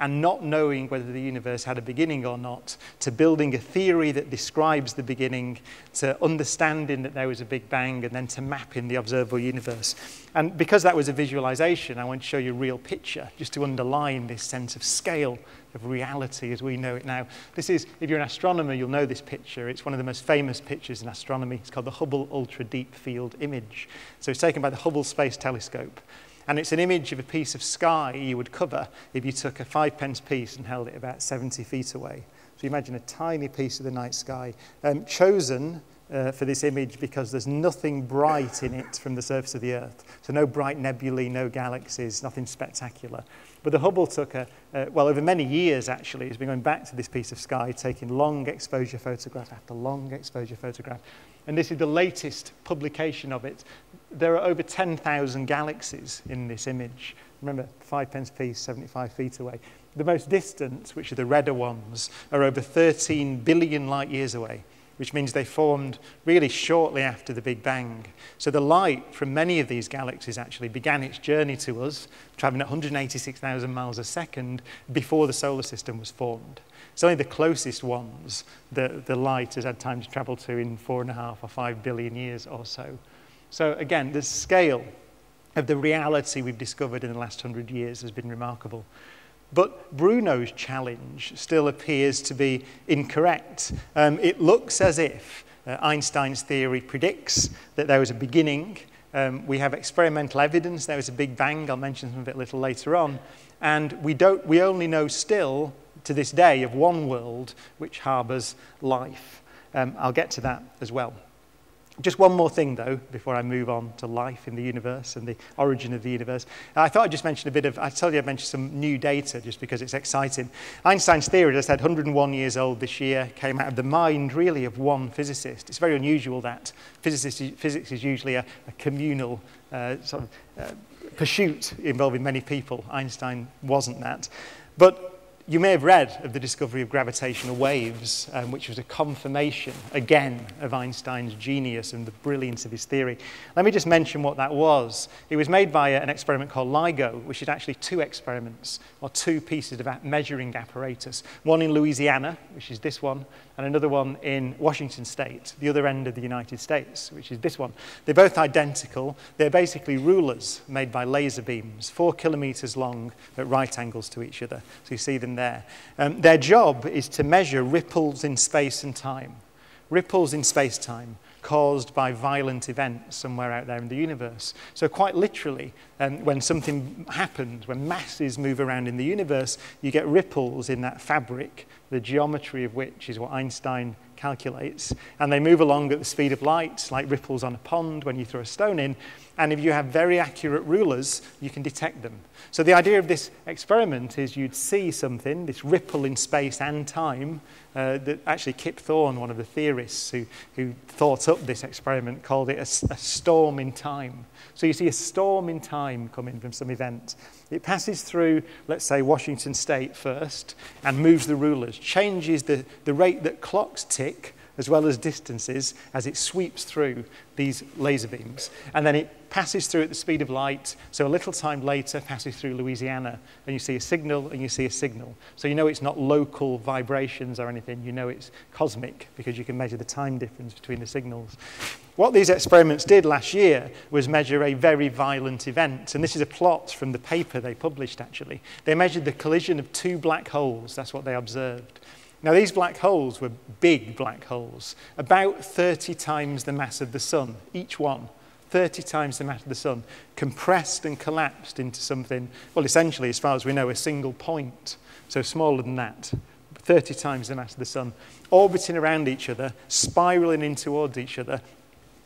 and not knowing whether the universe had a beginning or not, to building a theory that describes the beginning, to understanding that there was a Big Bang, and then to mapping the observable universe. And because that was a visualization, I want to show you a real picture, just to underline this sense of scale of reality as we know it now. This is, if you're an astronomer, you'll know this picture. It's one of the most famous pictures in astronomy. It's called the Hubble Ultra Deep Field Image. So it's taken by the Hubble Space Telescope. And it's an image of a piece of sky you would cover if you took a five pence piece and held it about 70 feet away. So imagine a tiny piece of the night sky, um, chosen uh, for this image because there's nothing bright in it from the surface of the Earth. So no bright nebulae, no galaxies, nothing spectacular. But the Hubble took a, uh, well, over many years actually, it's been going back to this piece of sky, taking long exposure photograph after long exposure photograph. And this is the latest publication of it There are over 10,000 galaxies in this image. Remember, five pence piece, 75 feet away. The most distant, which are the redder ones, are over 13 billion light years away. which means they formed really shortly after the Big Bang. So the light from many of these galaxies actually began its journey to us, traveling at 186,000 miles a second before the solar system was formed. It's only the closest ones that the light has had time to travel to in four and a half or five billion years or so. So again, the scale of the reality we've discovered in the last hundred years has been remarkable. But Bruno's challenge still appears to be incorrect. Um, it looks as if uh, Einstein's theory predicts that there was a beginning. Um, we have experimental evidence there was a big bang. I'll mention some of it a little later on. And we, don't, we only know still, to this day, of one world which harbours life. Um, I'll get to that as well. Just one more thing, though, before I move on to life in the universe and the origin of the universe. I thought I'd just mention a bit of, I told you I'd mention some new data just because it's exciting. Einstein's theory, as I said, 101 years old this year, came out of the mind, really, of one physicist. It's very unusual that physicist, physics is usually a, a communal uh, sort of uh, pursuit involving many people. Einstein wasn't that. But you may have read of the discovery of gravitational waves, um, which was a confirmation, again, of Einstein's genius and the brilliance of his theory. Let me just mention what that was. It was made by an experiment called LIGO, which is actually two experiments, or two pieces of measuring apparatus. One in Louisiana, which is this one, and another one in Washington state, the other end of the United States, which is this one. They're both identical. They're basically rulers made by laser beams, four kilometers long at right angles to each other. So you see them there. Um, their job is to measure ripples in space and time. Ripples in space time caused by violent events somewhere out there in the universe. So, quite literally, um, when something happens, when masses move around in the universe, you get ripples in that fabric, the geometry of which is what Einstein calculates. And they move along at the speed of light, like ripples on a pond when you throw a stone in. And if you have very accurate rulers, you can detect them. So the idea of this experiment is you'd see something, this ripple in space and time, uh, that actually Kip Thorne, one of the theorists who, who thought up this experiment, called it a, a storm in time. So you see a storm in time coming from some event. It passes through, let's say, Washington State first and moves the rulers, changes the, the rate that clocks tick as well as distances as it sweeps through these laser beams. And then it passes through at the speed of light, so a little time later passes through Louisiana, and you see a signal and you see a signal. So you know it's not local vibrations or anything, you know it's cosmic because you can measure the time difference between the signals. What these experiments did last year was measure a very violent event, and this is a plot from the paper they published actually. They measured the collision of two black holes, that's what they observed. Now, these black holes were big black holes, about 30 times the mass of the sun, each one. 30 times the mass of the sun, compressed and collapsed into something, well, essentially, as far as we know, a single point, so smaller than that, 30 times the mass of the sun, orbiting around each other, spiraling in towards each other.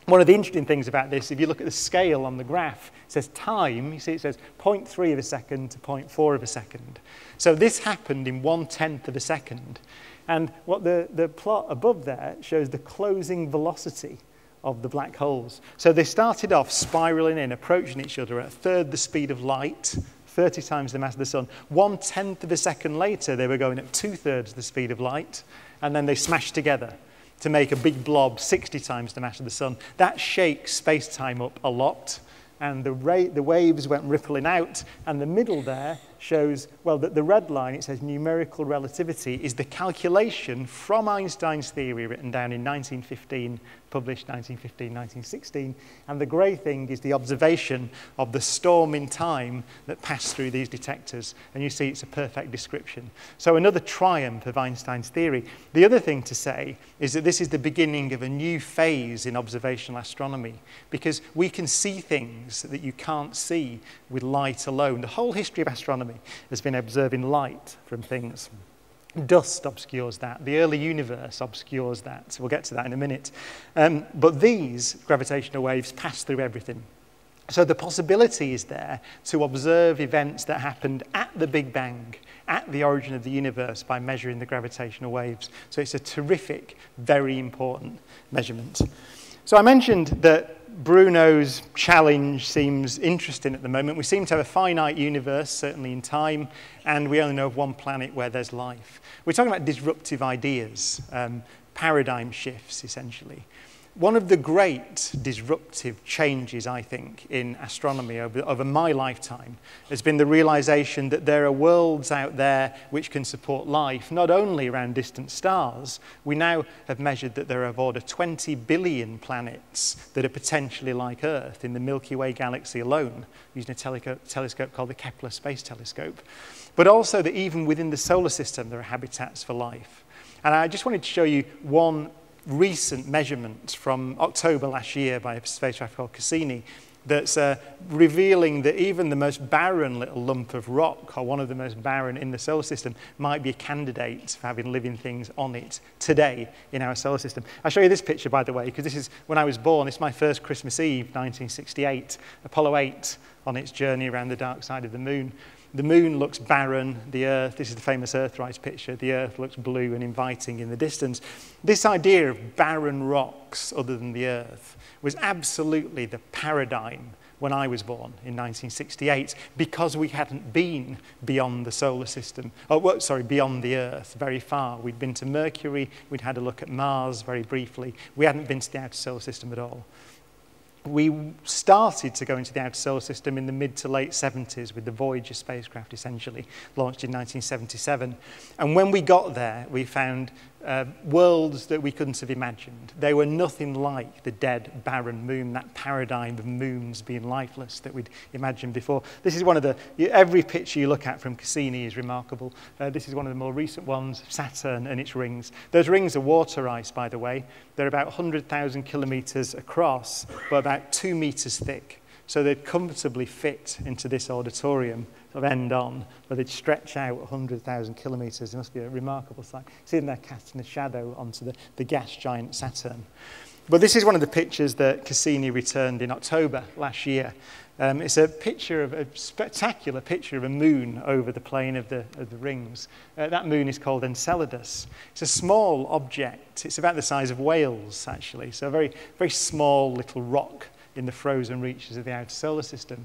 One of the interesting things about this, if you look at the scale on the graph, it says time, you see it says 0.3 of a second to 0.4 of a second. So this happened in one tenth of a second. And what the, the plot above there shows the closing velocity of the black holes. So they started off spiraling in, approaching each other at a third the speed of light, 30 times the mass of the sun. One tenth of a second later, they were going at two thirds the speed of light, and then they smashed together to make a big blob 60 times the mass of the sun. That shakes space time up a lot, and the, the waves went rippling out, and the middle there shows, well, that the red line, it says numerical relativity, is the calculation from Einstein's theory written down in 1915 published 1915, 1916. And the grey thing is the observation of the storm in time that passed through these detectors. And you see it's a perfect description. So another triumph of Einstein's theory. The other thing to say is that this is the beginning of a new phase in observational astronomy because we can see things that you can't see with light alone. The whole history of astronomy has been observing light from things. Dust obscures that. The early universe obscures that. So we'll get to that in a minute. Um, but these gravitational waves pass through everything. So the possibility is there to observe events that happened at the Big Bang, at the origin of the universe by measuring the gravitational waves. So it's a terrific, very important measurement. So I mentioned that Bruno's challenge seems interesting at the moment. We seem to have a finite universe, certainly in time, and we only know of one planet where there's life. We're talking about disruptive ideas. Um, paradigm shifts, essentially. One of the great disruptive changes, I think, in astronomy over, over my lifetime has been the realization that there are worlds out there which can support life, not only around distant stars. We now have measured that there are order 20 billion planets that are potentially like Earth in the Milky Way galaxy alone, using a tele telescope called the Kepler Space Telescope. But also that even within the solar system, there are habitats for life. And I just wanted to show you one recent measurement from October last year by a spacecraft called Cassini that's uh, revealing that even the most barren little lump of rock, or one of the most barren in the solar system, might be a candidate for having living things on it today in our solar system. I'll show you this picture, by the way, because this is when I was born. It's my first Christmas Eve, 1968, Apollo 8 on its journey around the dark side of the moon. The moon looks barren, the earth, this is the famous Earthrise picture, the earth looks blue and inviting in the distance. This idea of barren rocks other than the earth was absolutely the paradigm when I was born in 1968 because we hadn't been beyond the solar system, oh, well, sorry, beyond the Earth very far. We'd been to Mercury, we'd had a look at Mars very briefly. We hadn't been to the outer solar system at all we started to go into the outer solar system in the mid to late 70s with the Voyager spacecraft essentially launched in 1977 and when we got there we found uh, worlds that we couldn't have imagined. They were nothing like the dead, barren moon, that paradigm of moons being lifeless that we'd imagined before. This is one of the, every picture you look at from Cassini is remarkable. Uh, this is one of the more recent ones, Saturn and its rings. Those rings are water ice, by the way. They're about 100,000 kilometers across, but about two meters thick. So they'd comfortably fit into this auditorium of end on, where they'd stretch out 100,000 kilometres. It must be a remarkable sight. Seeing their cast in a shadow onto the, the gas giant Saturn. But this is one of the pictures that Cassini returned in October last year. Um, it's a picture of a spectacular picture of a moon over the plane of the, of the rings. Uh, that moon is called Enceladus. It's a small object. It's about the size of Wales, actually. So a very, very small little rock in the frozen reaches of the outer solar system.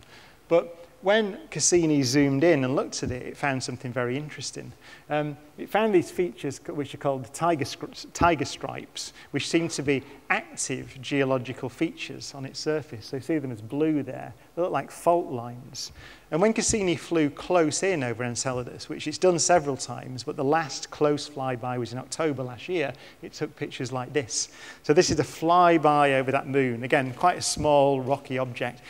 But when Cassini zoomed in and looked at it, it found something very interesting. Um, it found these features which are called tiger, tiger stripes, which seem to be active geological features on its surface. So you see them as blue there. They look like fault lines. And when Cassini flew close in over Enceladus, which it's done several times, but the last close flyby was in October last year, it took pictures like this. So this is a flyby over that moon. Again, quite a small rocky object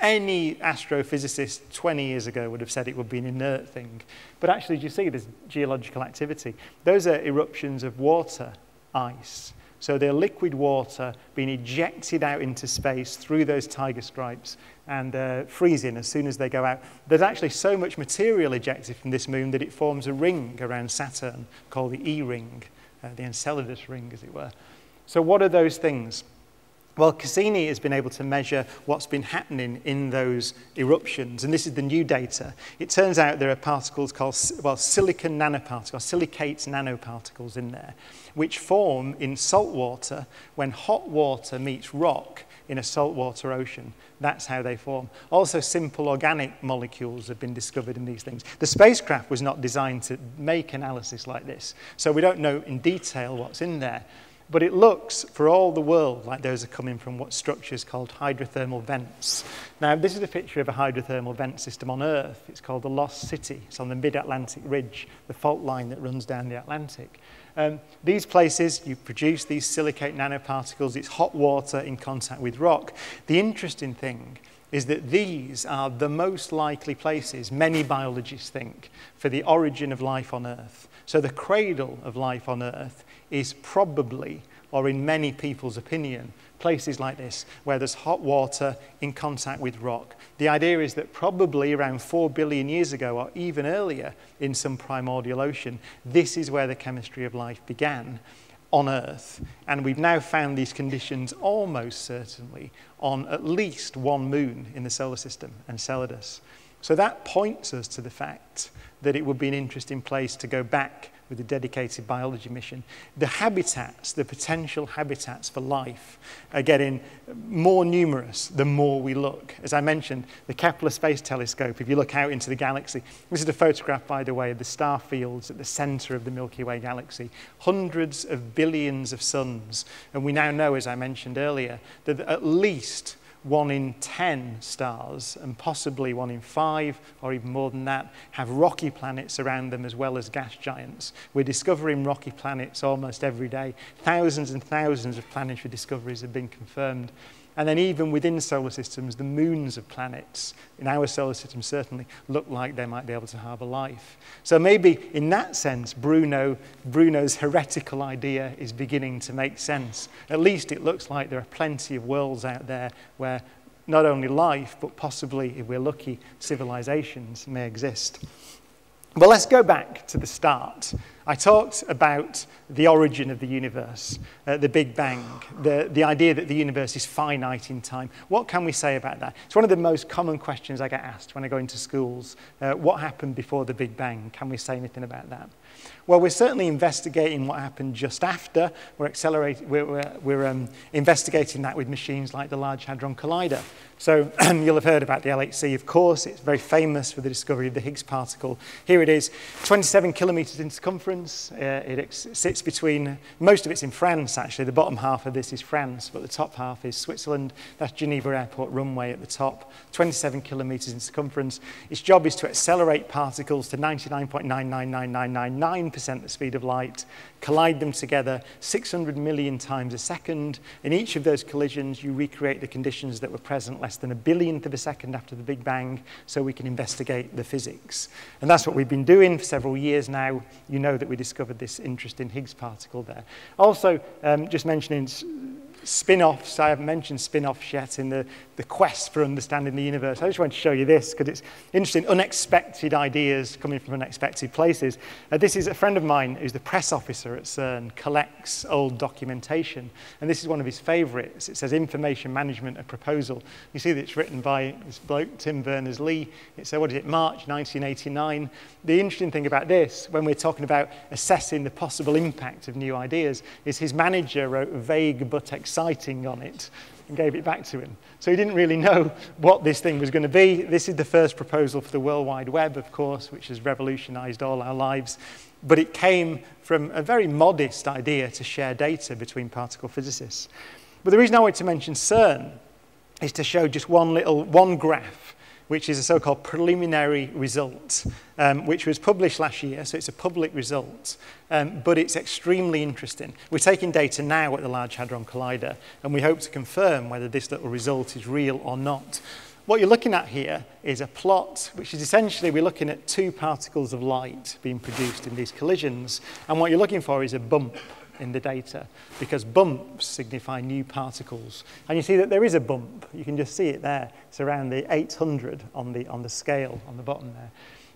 any astrophysicist 20 years ago would have said it would be an inert thing. But actually, as you see, there's geological activity. Those are eruptions of water, ice. So they're liquid water being ejected out into space through those tiger stripes and uh, freezing as soon as they go out. There's actually so much material ejected from this moon that it forms a ring around Saturn called the E-ring, uh, the Enceladus ring, as it were. So what are those things? Well, Cassini has been able to measure what's been happening in those eruptions, and this is the new data. It turns out there are particles called, well, silicon nanoparticles, silicate nanoparticles in there, which form in salt water when hot water meets rock in a saltwater ocean. That's how they form. Also, simple organic molecules have been discovered in these things. The spacecraft was not designed to make analysis like this, so we don't know in detail what's in there. But it looks, for all the world, like those are coming from what structures called hydrothermal vents. Now, this is a picture of a hydrothermal vent system on Earth. It's called the Lost City. It's on the mid-Atlantic ridge, the fault line that runs down the Atlantic. Um, these places, you produce these silicate nanoparticles. It's hot water in contact with rock. The interesting thing is that these are the most likely places, many biologists think, for the origin of life on Earth. So the cradle of life on Earth is probably, or in many people's opinion, places like this where there's hot water in contact with rock. The idea is that probably around 4 billion years ago or even earlier in some primordial ocean, this is where the chemistry of life began on Earth. And we've now found these conditions almost certainly on at least one moon in the solar system, Enceladus. So that points us to the fact that it would be an interesting place to go back with a dedicated biology mission. The habitats, the potential habitats for life, are getting more numerous the more we look. As I mentioned, the Kepler Space Telescope, if you look out into the galaxy, this is a photograph, by the way, of the star fields at the center of the Milky Way galaxy. Hundreds of billions of suns. And we now know, as I mentioned earlier, that at least one in 10 stars, and possibly one in five, or even more than that, have rocky planets around them as well as gas giants. We're discovering rocky planets almost every day. Thousands and thousands of planetary discoveries have been confirmed. And then even within solar systems, the moons of planets, in our solar system certainly, look like they might be able to harbour life. So maybe in that sense, Bruno, Bruno's heretical idea is beginning to make sense. At least it looks like there are plenty of worlds out there where not only life, but possibly, if we're lucky, civilizations may exist. But let's go back to the start. I talked about the origin of the universe, uh, the Big Bang, the, the idea that the universe is finite in time. What can we say about that? It's one of the most common questions I get asked when I go into schools. Uh, what happened before the Big Bang? Can we say anything about that? Well, we're certainly investigating what happened just after. We're, accelerating, we're, we're, we're um, investigating that with machines like the Large Hadron Collider. So you'll have heard about the LHC, of course. It's very famous for the discovery of the Higgs particle. Here it is, 27 kilometers in circumference. Uh, it sits between, most of it's in France, actually. The bottom half of this is France, but the top half is Switzerland. That's Geneva Airport runway at the top, 27 kilometers in circumference. Its job is to accelerate particles to 99.999999% the speed of light collide them together 600 million times a second. In each of those collisions, you recreate the conditions that were present less than a billionth of a second after the Big Bang so we can investigate the physics. And that's what we've been doing for several years now. You know that we discovered this interesting Higgs particle there. Also, um, just mentioning spin-offs. I haven't mentioned spin-offs yet in the, the quest for understanding the universe. I just wanted to show you this because it's interesting, unexpected ideas coming from unexpected places. Uh, this is a friend of mine who's the press officer at CERN, collects old documentation, and this is one of his favorites. It says Information Management, a Proposal. You see that it's written by this bloke, Tim Berners-Lee. It's, uh, what is it, March 1989. The interesting thing about this, when we're talking about assessing the possible impact of new ideas, is his manager wrote vague but exciting on it and gave it back to him. So he didn't really know what this thing was going to be. This is the first proposal for the World Wide Web, of course, which has revolutionized all our lives. But it came from a very modest idea to share data between particle physicists. But the reason I wanted to mention CERN is to show just one little, one graph which is a so-called preliminary result, um, which was published last year, so it's a public result, um, but it's extremely interesting. We're taking data now at the Large Hadron Collider, and we hope to confirm whether this little result is real or not. What you're looking at here is a plot, which is essentially we're looking at two particles of light being produced in these collisions, and what you're looking for is a bump in the data because bumps signify new particles. And you see that there is a bump. You can just see it there. It's around the 800 on the, on the scale on the bottom there.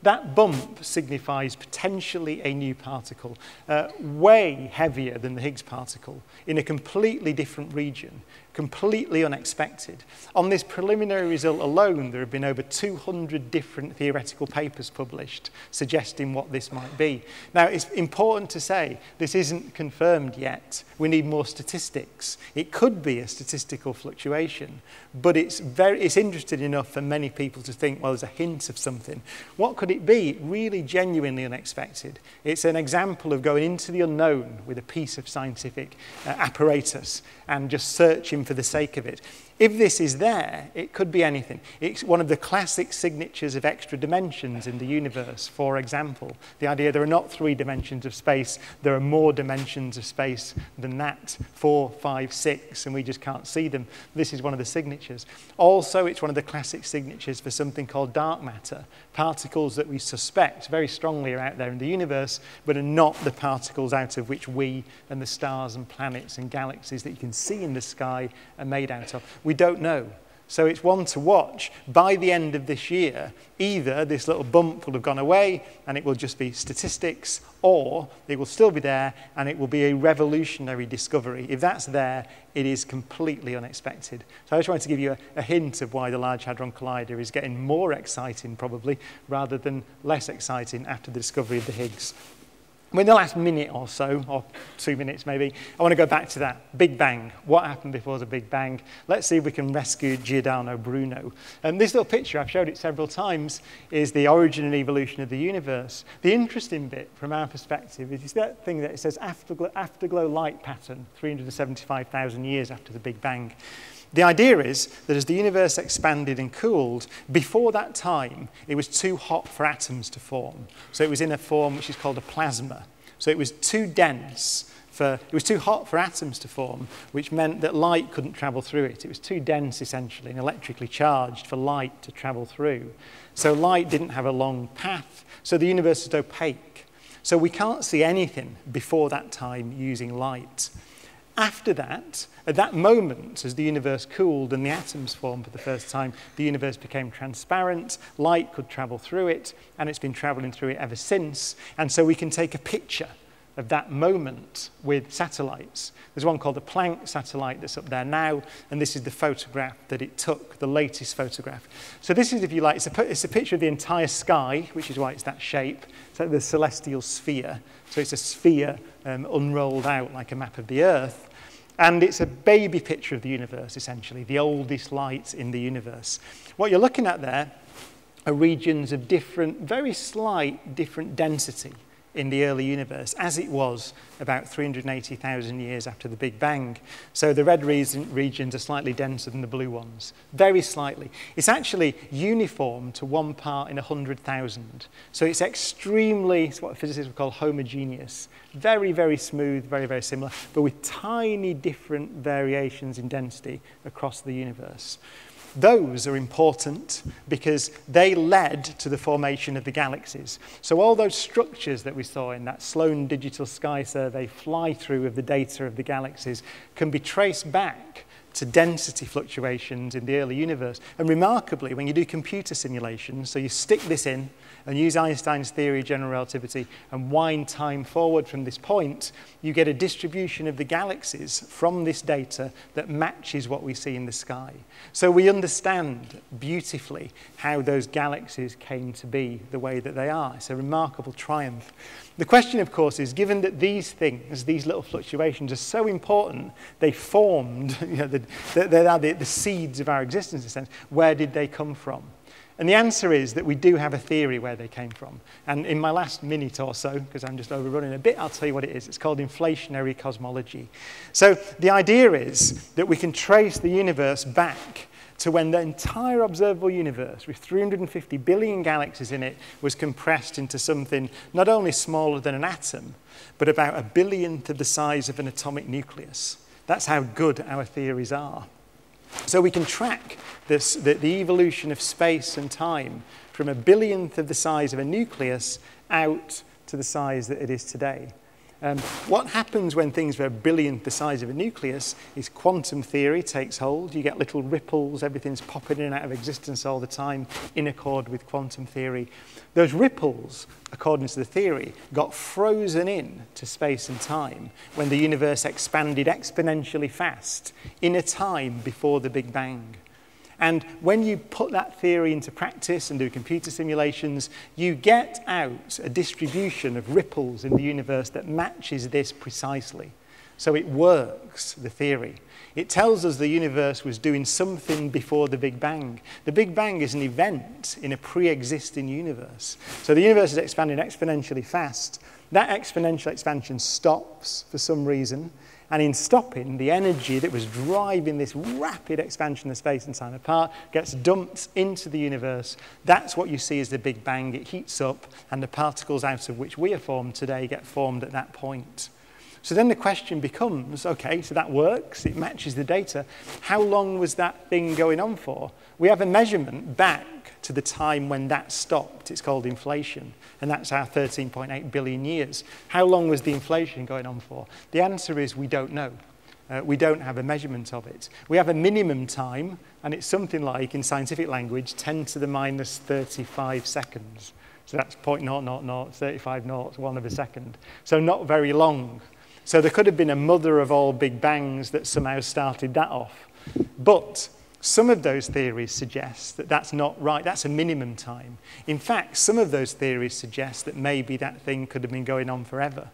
That bump signifies potentially a new particle, uh, way heavier than the Higgs particle, in a completely different region. Completely unexpected. On this preliminary result alone, there have been over 200 different theoretical papers published suggesting what this might be. Now, it's important to say this isn't confirmed yet. We need more statistics. It could be a statistical fluctuation, but it's, very, it's interesting enough for many people to think, well, there's a hint of something. What could it be? Really genuinely unexpected. It's an example of going into the unknown with a piece of scientific uh, apparatus and just searching for the sake of it. If this is there, it could be anything. It's one of the classic signatures of extra dimensions in the universe, for example. The idea there are not three dimensions of space, there are more dimensions of space than that four, five, six, and we just can't see them. This is one of the signatures. Also, it's one of the classic signatures for something called dark matter, particles that we suspect very strongly are out there in the universe, but are not the particles out of which we and the stars and planets and galaxies that you can see in the sky are made out of. We don't know. So it's one to watch. By the end of this year, either this little bump will have gone away and it will just be statistics, or it will still be there and it will be a revolutionary discovery. If that's there, it is completely unexpected. So I just wanted to give you a, a hint of why the Large Hadron Collider is getting more exciting, probably, rather than less exciting after the discovery of the Higgs. In the last minute or so, or two minutes maybe, I want to go back to that Big Bang. What happened before the Big Bang? Let's see if we can rescue Giordano Bruno. And this little picture, I've showed it several times, is the origin and evolution of the universe. The interesting bit from our perspective is that thing that it says afterglow, afterglow light pattern, 375,000 years after the Big Bang. The idea is that as the universe expanded and cooled, before that time, it was too hot for atoms to form. So it was in a form which is called a plasma. So it was too dense for, it was too hot for atoms to form, which meant that light couldn't travel through it. It was too dense, essentially, and electrically charged for light to travel through. So light didn't have a long path, so the universe is opaque. So we can't see anything before that time using light. After that, at that moment, as the universe cooled and the atoms formed for the first time, the universe became transparent, light could travel through it, and it's been traveling through it ever since. And so we can take a picture of that moment with satellites. There's one called the Planck satellite that's up there now, and this is the photograph that it took, the latest photograph. So this is, if you like, it's a, it's a picture of the entire sky, which is why it's that shape. It's like the celestial sphere. So it's a sphere um, unrolled out like a map of the Earth. And it's a baby picture of the universe, essentially, the oldest light in the universe. What you're looking at there are regions of different, very slight different density in the early universe, as it was about 380,000 years after the Big Bang. So the red regions are slightly denser than the blue ones, very slightly. It's actually uniform to one part in 100,000. So it's extremely, it's what physicists would call homogeneous. Very, very smooth, very, very similar, but with tiny different variations in density across the universe. Those are important because they led to the formation of the galaxies. So all those structures that we saw in that Sloan Digital Sky Survey fly-through of the data of the galaxies can be traced back to density fluctuations in the early universe. And remarkably, when you do computer simulations, so you stick this in and use Einstein's theory of general relativity and wind time forward from this point, you get a distribution of the galaxies from this data that matches what we see in the sky. So we understand beautifully how those galaxies came to be the way that they are. It's a remarkable triumph. The question, of course, is given that these things, these little fluctuations, are so important, they formed, you know, the, they are the, the seeds of our existence in a sense, where did they come from? And the answer is that we do have a theory where they came from. And in my last minute or so, because I'm just overrunning a bit, I'll tell you what it is. It's called inflationary cosmology. So the idea is that we can trace the universe back to when the entire observable universe, with 350 billion galaxies in it, was compressed into something not only smaller than an atom, but about a billionth of the size of an atomic nucleus. That's how good our theories are. So we can track this, the, the evolution of space and time from a billionth of the size of a nucleus out to the size that it is today. Um, what happens when things are a billionth the size of a nucleus is quantum theory takes hold. You get little ripples, everything's popping in and out of existence all the time in accord with quantum theory. Those ripples, according to the theory, got frozen in to space and time when the universe expanded exponentially fast in a time before the Big Bang. And when you put that theory into practice and do computer simulations, you get out a distribution of ripples in the universe that matches this precisely. So it works, the theory. It tells us the universe was doing something before the Big Bang. The Big Bang is an event in a pre-existing universe. So the universe is expanding exponentially fast. That exponential expansion stops for some reason. And in stopping, the energy that was driving this rapid expansion of space and time apart gets dumped into the universe. That's what you see as the Big Bang. It heats up, and the particles out of which we are formed today get formed at that point. So then the question becomes, okay, so that works, it matches the data. How long was that thing going on for? We have a measurement back to the time when that stopped. It's called inflation, and that's our 13.8 billion years. How long was the inflation going on for? The answer is we don't know. Uh, we don't have a measurement of it. We have a minimum time, and it's something like, in scientific language, 10 to the minus 35 seconds. So that's 0.0035 noughts, one of a second. So not very long. So there could have been a mother of all big bangs that somehow started that off. But Some of those theories suggest that that's not right, that's a minimum time. In fact, some of those theories suggest that maybe that thing could have been going on forever.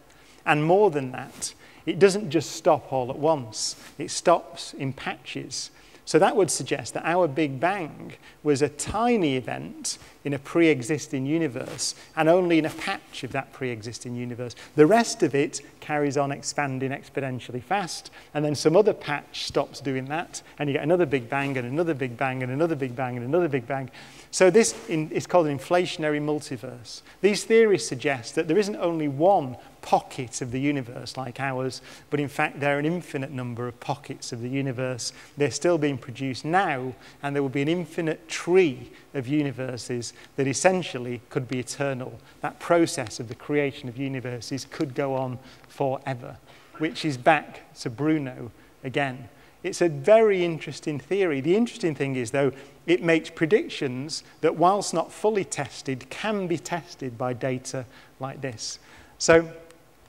And more than that, it doesn't just stop all at once, it stops in patches. So that would suggest that our Big Bang was a tiny event in a pre existing universe and only in a patch of that pre existing universe. The rest of it carries on expanding exponentially fast, and then some other patch stops doing that, and you get another Big Bang and another Big Bang and another Big Bang and another Big Bang. So this in, is called an inflationary multiverse. These theories suggest that there isn't only one pocket of the universe like ours, but in fact there are an infinite number of pockets of the universe. They're still being produced now, and there will be an infinite tree of universes that essentially could be eternal. That process of the creation of universes could go on forever, which is back to Bruno again. It's a very interesting theory. The interesting thing is, though, it makes predictions that, whilst not fully tested, can be tested by data like this. So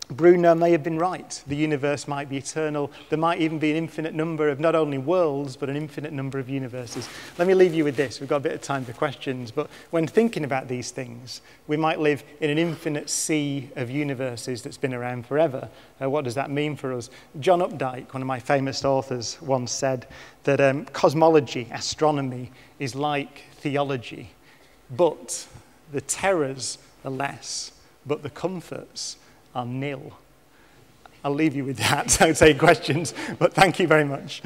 Bruno may have been right. The universe might be eternal. There might even be an infinite number of not only worlds, but an infinite number of universes. Let me leave you with this. We've got a bit of time for questions. But when thinking about these things, we might live in an infinite sea of universes that's been around forever. Uh, what does that mean for us? John Updike, one of my famous authors, once said that um, cosmology, astronomy, is like theology, but the terrors are less, but the comforts are nil. I'll leave you with that. Don't take questions, but thank you very much.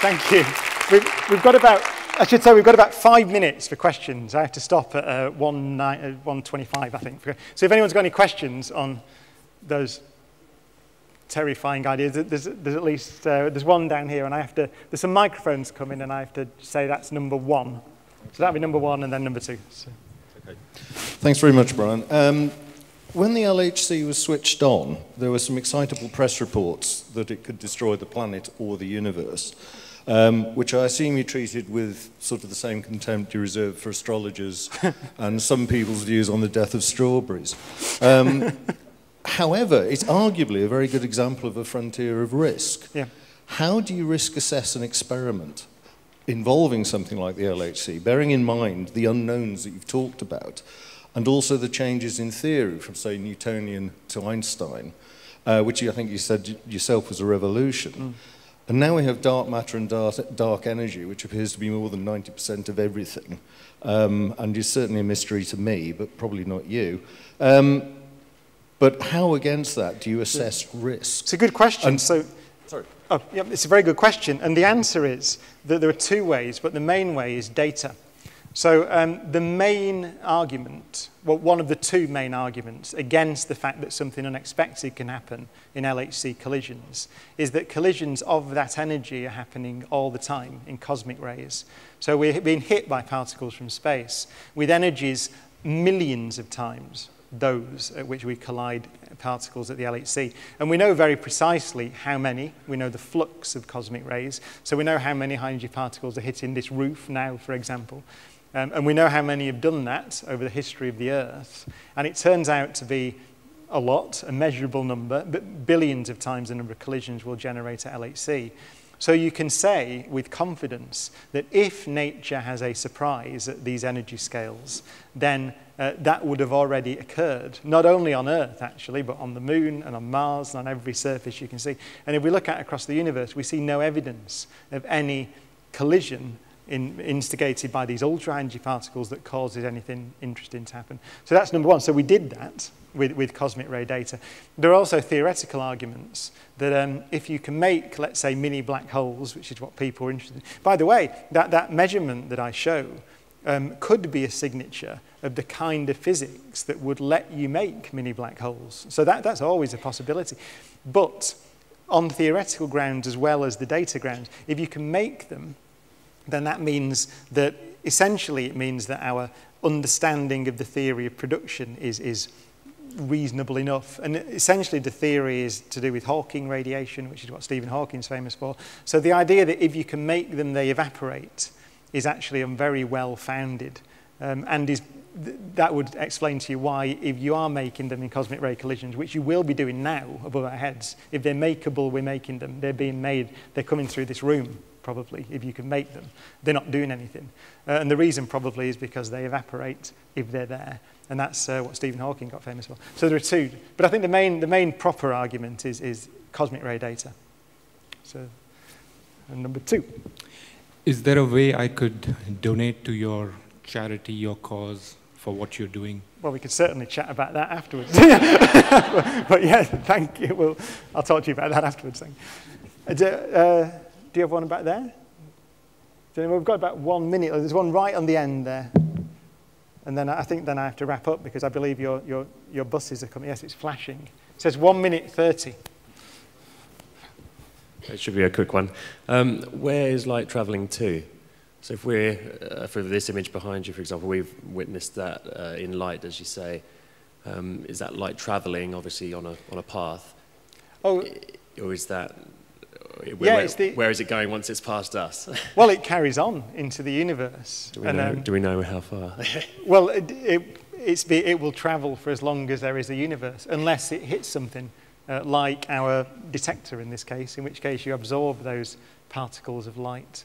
Thank you. We've, we've, got about, I should say, we've got about five minutes for questions. I have to stop at uh, 1, uh, 125, I think. So if anyone's got any questions on those terrifying idea. There's, there's at least uh, there's one down here, and I have to. There's some microphones coming, and I have to say that's number one. So that'll be number one, and then number two. So. Okay. Thanks very much, Brian. Um, when the LHC was switched on, there were some excitable press reports that it could destroy the planet or the universe, um, which I assume you treated with sort of the same contempt you reserve for astrologers and some people's views on the death of strawberries. Um, However, it's arguably a very good example of a frontier of risk. Yeah. How do you risk assess an experiment involving something like the LHC, bearing in mind the unknowns that you've talked about, and also the changes in theory from, say, Newtonian to Einstein, uh, which I think you said yourself was a revolution. Mm. And now we have dark matter and dark, dark energy, which appears to be more than 90% of everything, um, and is certainly a mystery to me, but probably not you. Um, but how against that do you assess risk? It's a good question. And, so, sorry. Oh, yeah, it's a very good question. And the answer is that there are two ways, but the main way is data. So um, the main argument, well, one of the two main arguments against the fact that something unexpected can happen in LHC collisions is that collisions of that energy are happening all the time in cosmic rays. So we're being hit by particles from space with energies millions of times those at which we collide particles at the LHC. And we know very precisely how many. We know the flux of cosmic rays. So we know how many high-energy particles are hitting this roof now, for example. Um, and we know how many have done that over the history of the Earth. And it turns out to be a lot, a measurable number, but billions of times the number of collisions will generate at LHC. So you can say with confidence that if nature has a surprise at these energy scales, then uh, that would have already occurred, not only on Earth, actually, but on the Moon and on Mars and on every surface you can see. And if we look at across the universe, we see no evidence of any collision in, instigated by these ultra energy particles that causes anything interesting to happen. So that's number one. So we did that with, with cosmic ray data. There are also theoretical arguments that um, if you can make, let's say, mini black holes, which is what people are interested in. By the way, that, that measurement that I show um, could be a signature of the kind of physics that would let you make mini black holes. So that, that's always a possibility. But on theoretical grounds as well as the data grounds, if you can make them, then that means that essentially it means that our understanding of the theory of production is, is reasonable enough. And essentially the theory is to do with Hawking radiation, which is what Stephen Hawking's famous for. So the idea that if you can make them, they evaporate is actually very well founded. Um, and is th that would explain to you why if you are making them in cosmic ray collisions, which you will be doing now above our heads, if they're makeable, we're making them. They're being made. They're coming through this room. Probably, if you can make them. They're not doing anything. Uh, and the reason probably is because they evaporate if they're there. And that's uh, what Stephen Hawking got famous for. So there are two. But I think the main, the main proper argument is, is cosmic ray data. So, and number two. Is there a way I could donate to your charity, your cause, for what you're doing? Well, we could certainly chat about that afterwards. but yeah, thank you. Well, I'll talk to you about that afterwards. Thank you. Uh, do, you have one back there? We've got about one minute. There's one right on the end there. And then I think then I have to wrap up because I believe your, your, your buses are coming. Yes, it's flashing. It says 1 minute 30. It should be a quick one. Um, where is light travelling to? So if we're, uh, for this image behind you, for example, we've witnessed that uh, in light, as you say. Um, is that light travelling, obviously, on a, on a path? Oh. Or is that yeah, where, the, where is it going once it's past us? well, it carries on into the universe. Do we, and, know, um, do we know how far? well, it, it, it will travel for as long as there is a universe, unless it hits something uh, like our detector in this case, in which case you absorb those particles of light.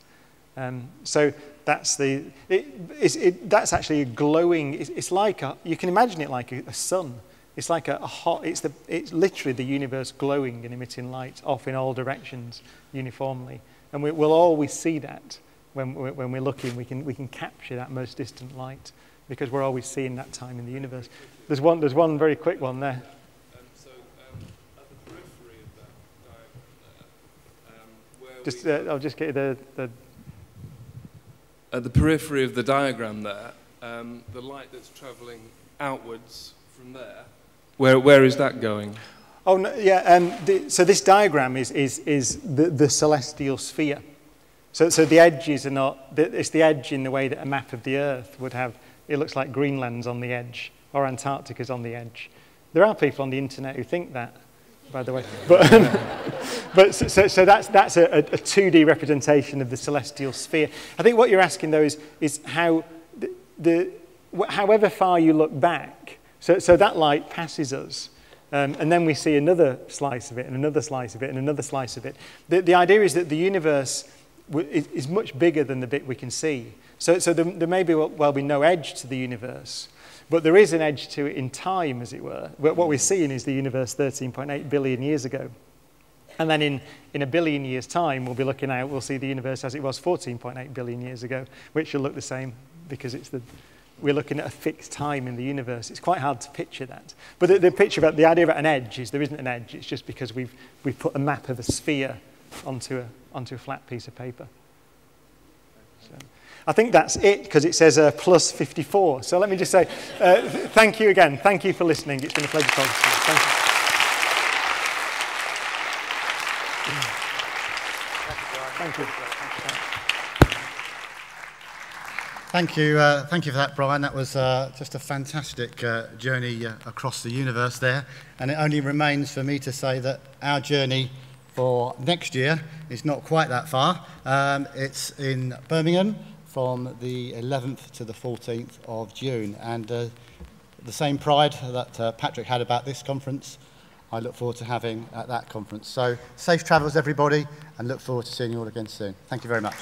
Um, so that's the it, it, that's actually a glowing. It's, it's like a, you can imagine it like a, a sun. It's like a, a, hot, it's, the, it's literally the universe glowing and emitting light off in all directions uniformly. And we, we'll always see that when, when we're looking. We can, we can capture that most distant light because we're always seeing that time in the universe. There's one, there's one very quick one there. just, uh, I'll just get the, the... At the periphery of the diagram there, um, the light that's travelling outwards from there where, where is that going? Oh, no, yeah. Um, the, so this diagram is, is, is the, the celestial sphere. So, so the edges are not, it's the edge in the way that a map of the Earth would have, it looks like Greenland's on the edge or Antarctica's on the edge. There are people on the internet who think that, by the way. But, but so, so, so that's, that's a, a 2D representation of the celestial sphere. I think what you're asking, though, is, is how, the, the, however far you look back, so, so that light passes us. Um, and then we see another slice of it, and another slice of it, and another slice of it. The, the idea is that the universe is, is much bigger than the bit we can see. So, so there, there may be, well be no edge to the universe, but there is an edge to it in time, as it were. What we're seeing is the universe 13.8 billion years ago. And then in, in a billion years' time, we'll be looking out, we'll see the universe as it was 14.8 billion years ago, which will look the same because it's the, we're looking at a fixed time in the universe. It's quite hard to picture that. But the, the picture about the idea about an edge is there isn't an edge. It's just because we've, we've put a map of a sphere onto a, onto a flat piece of paper. So, I think that's it because it says uh, plus 54. So let me just say uh, th thank you again. Thank you for listening. It's been a pleasure talking to you. Thank you. Thank you. Thank you, uh, thank you for that, Brian. That was uh, just a fantastic uh, journey uh, across the universe there. And it only remains for me to say that our journey for next year is not quite that far. Um, it's in Birmingham from the 11th to the 14th of June. And uh, the same pride that uh, Patrick had about this conference, I look forward to having at that conference. So safe travels, everybody, and look forward to seeing you all again soon. Thank you very much.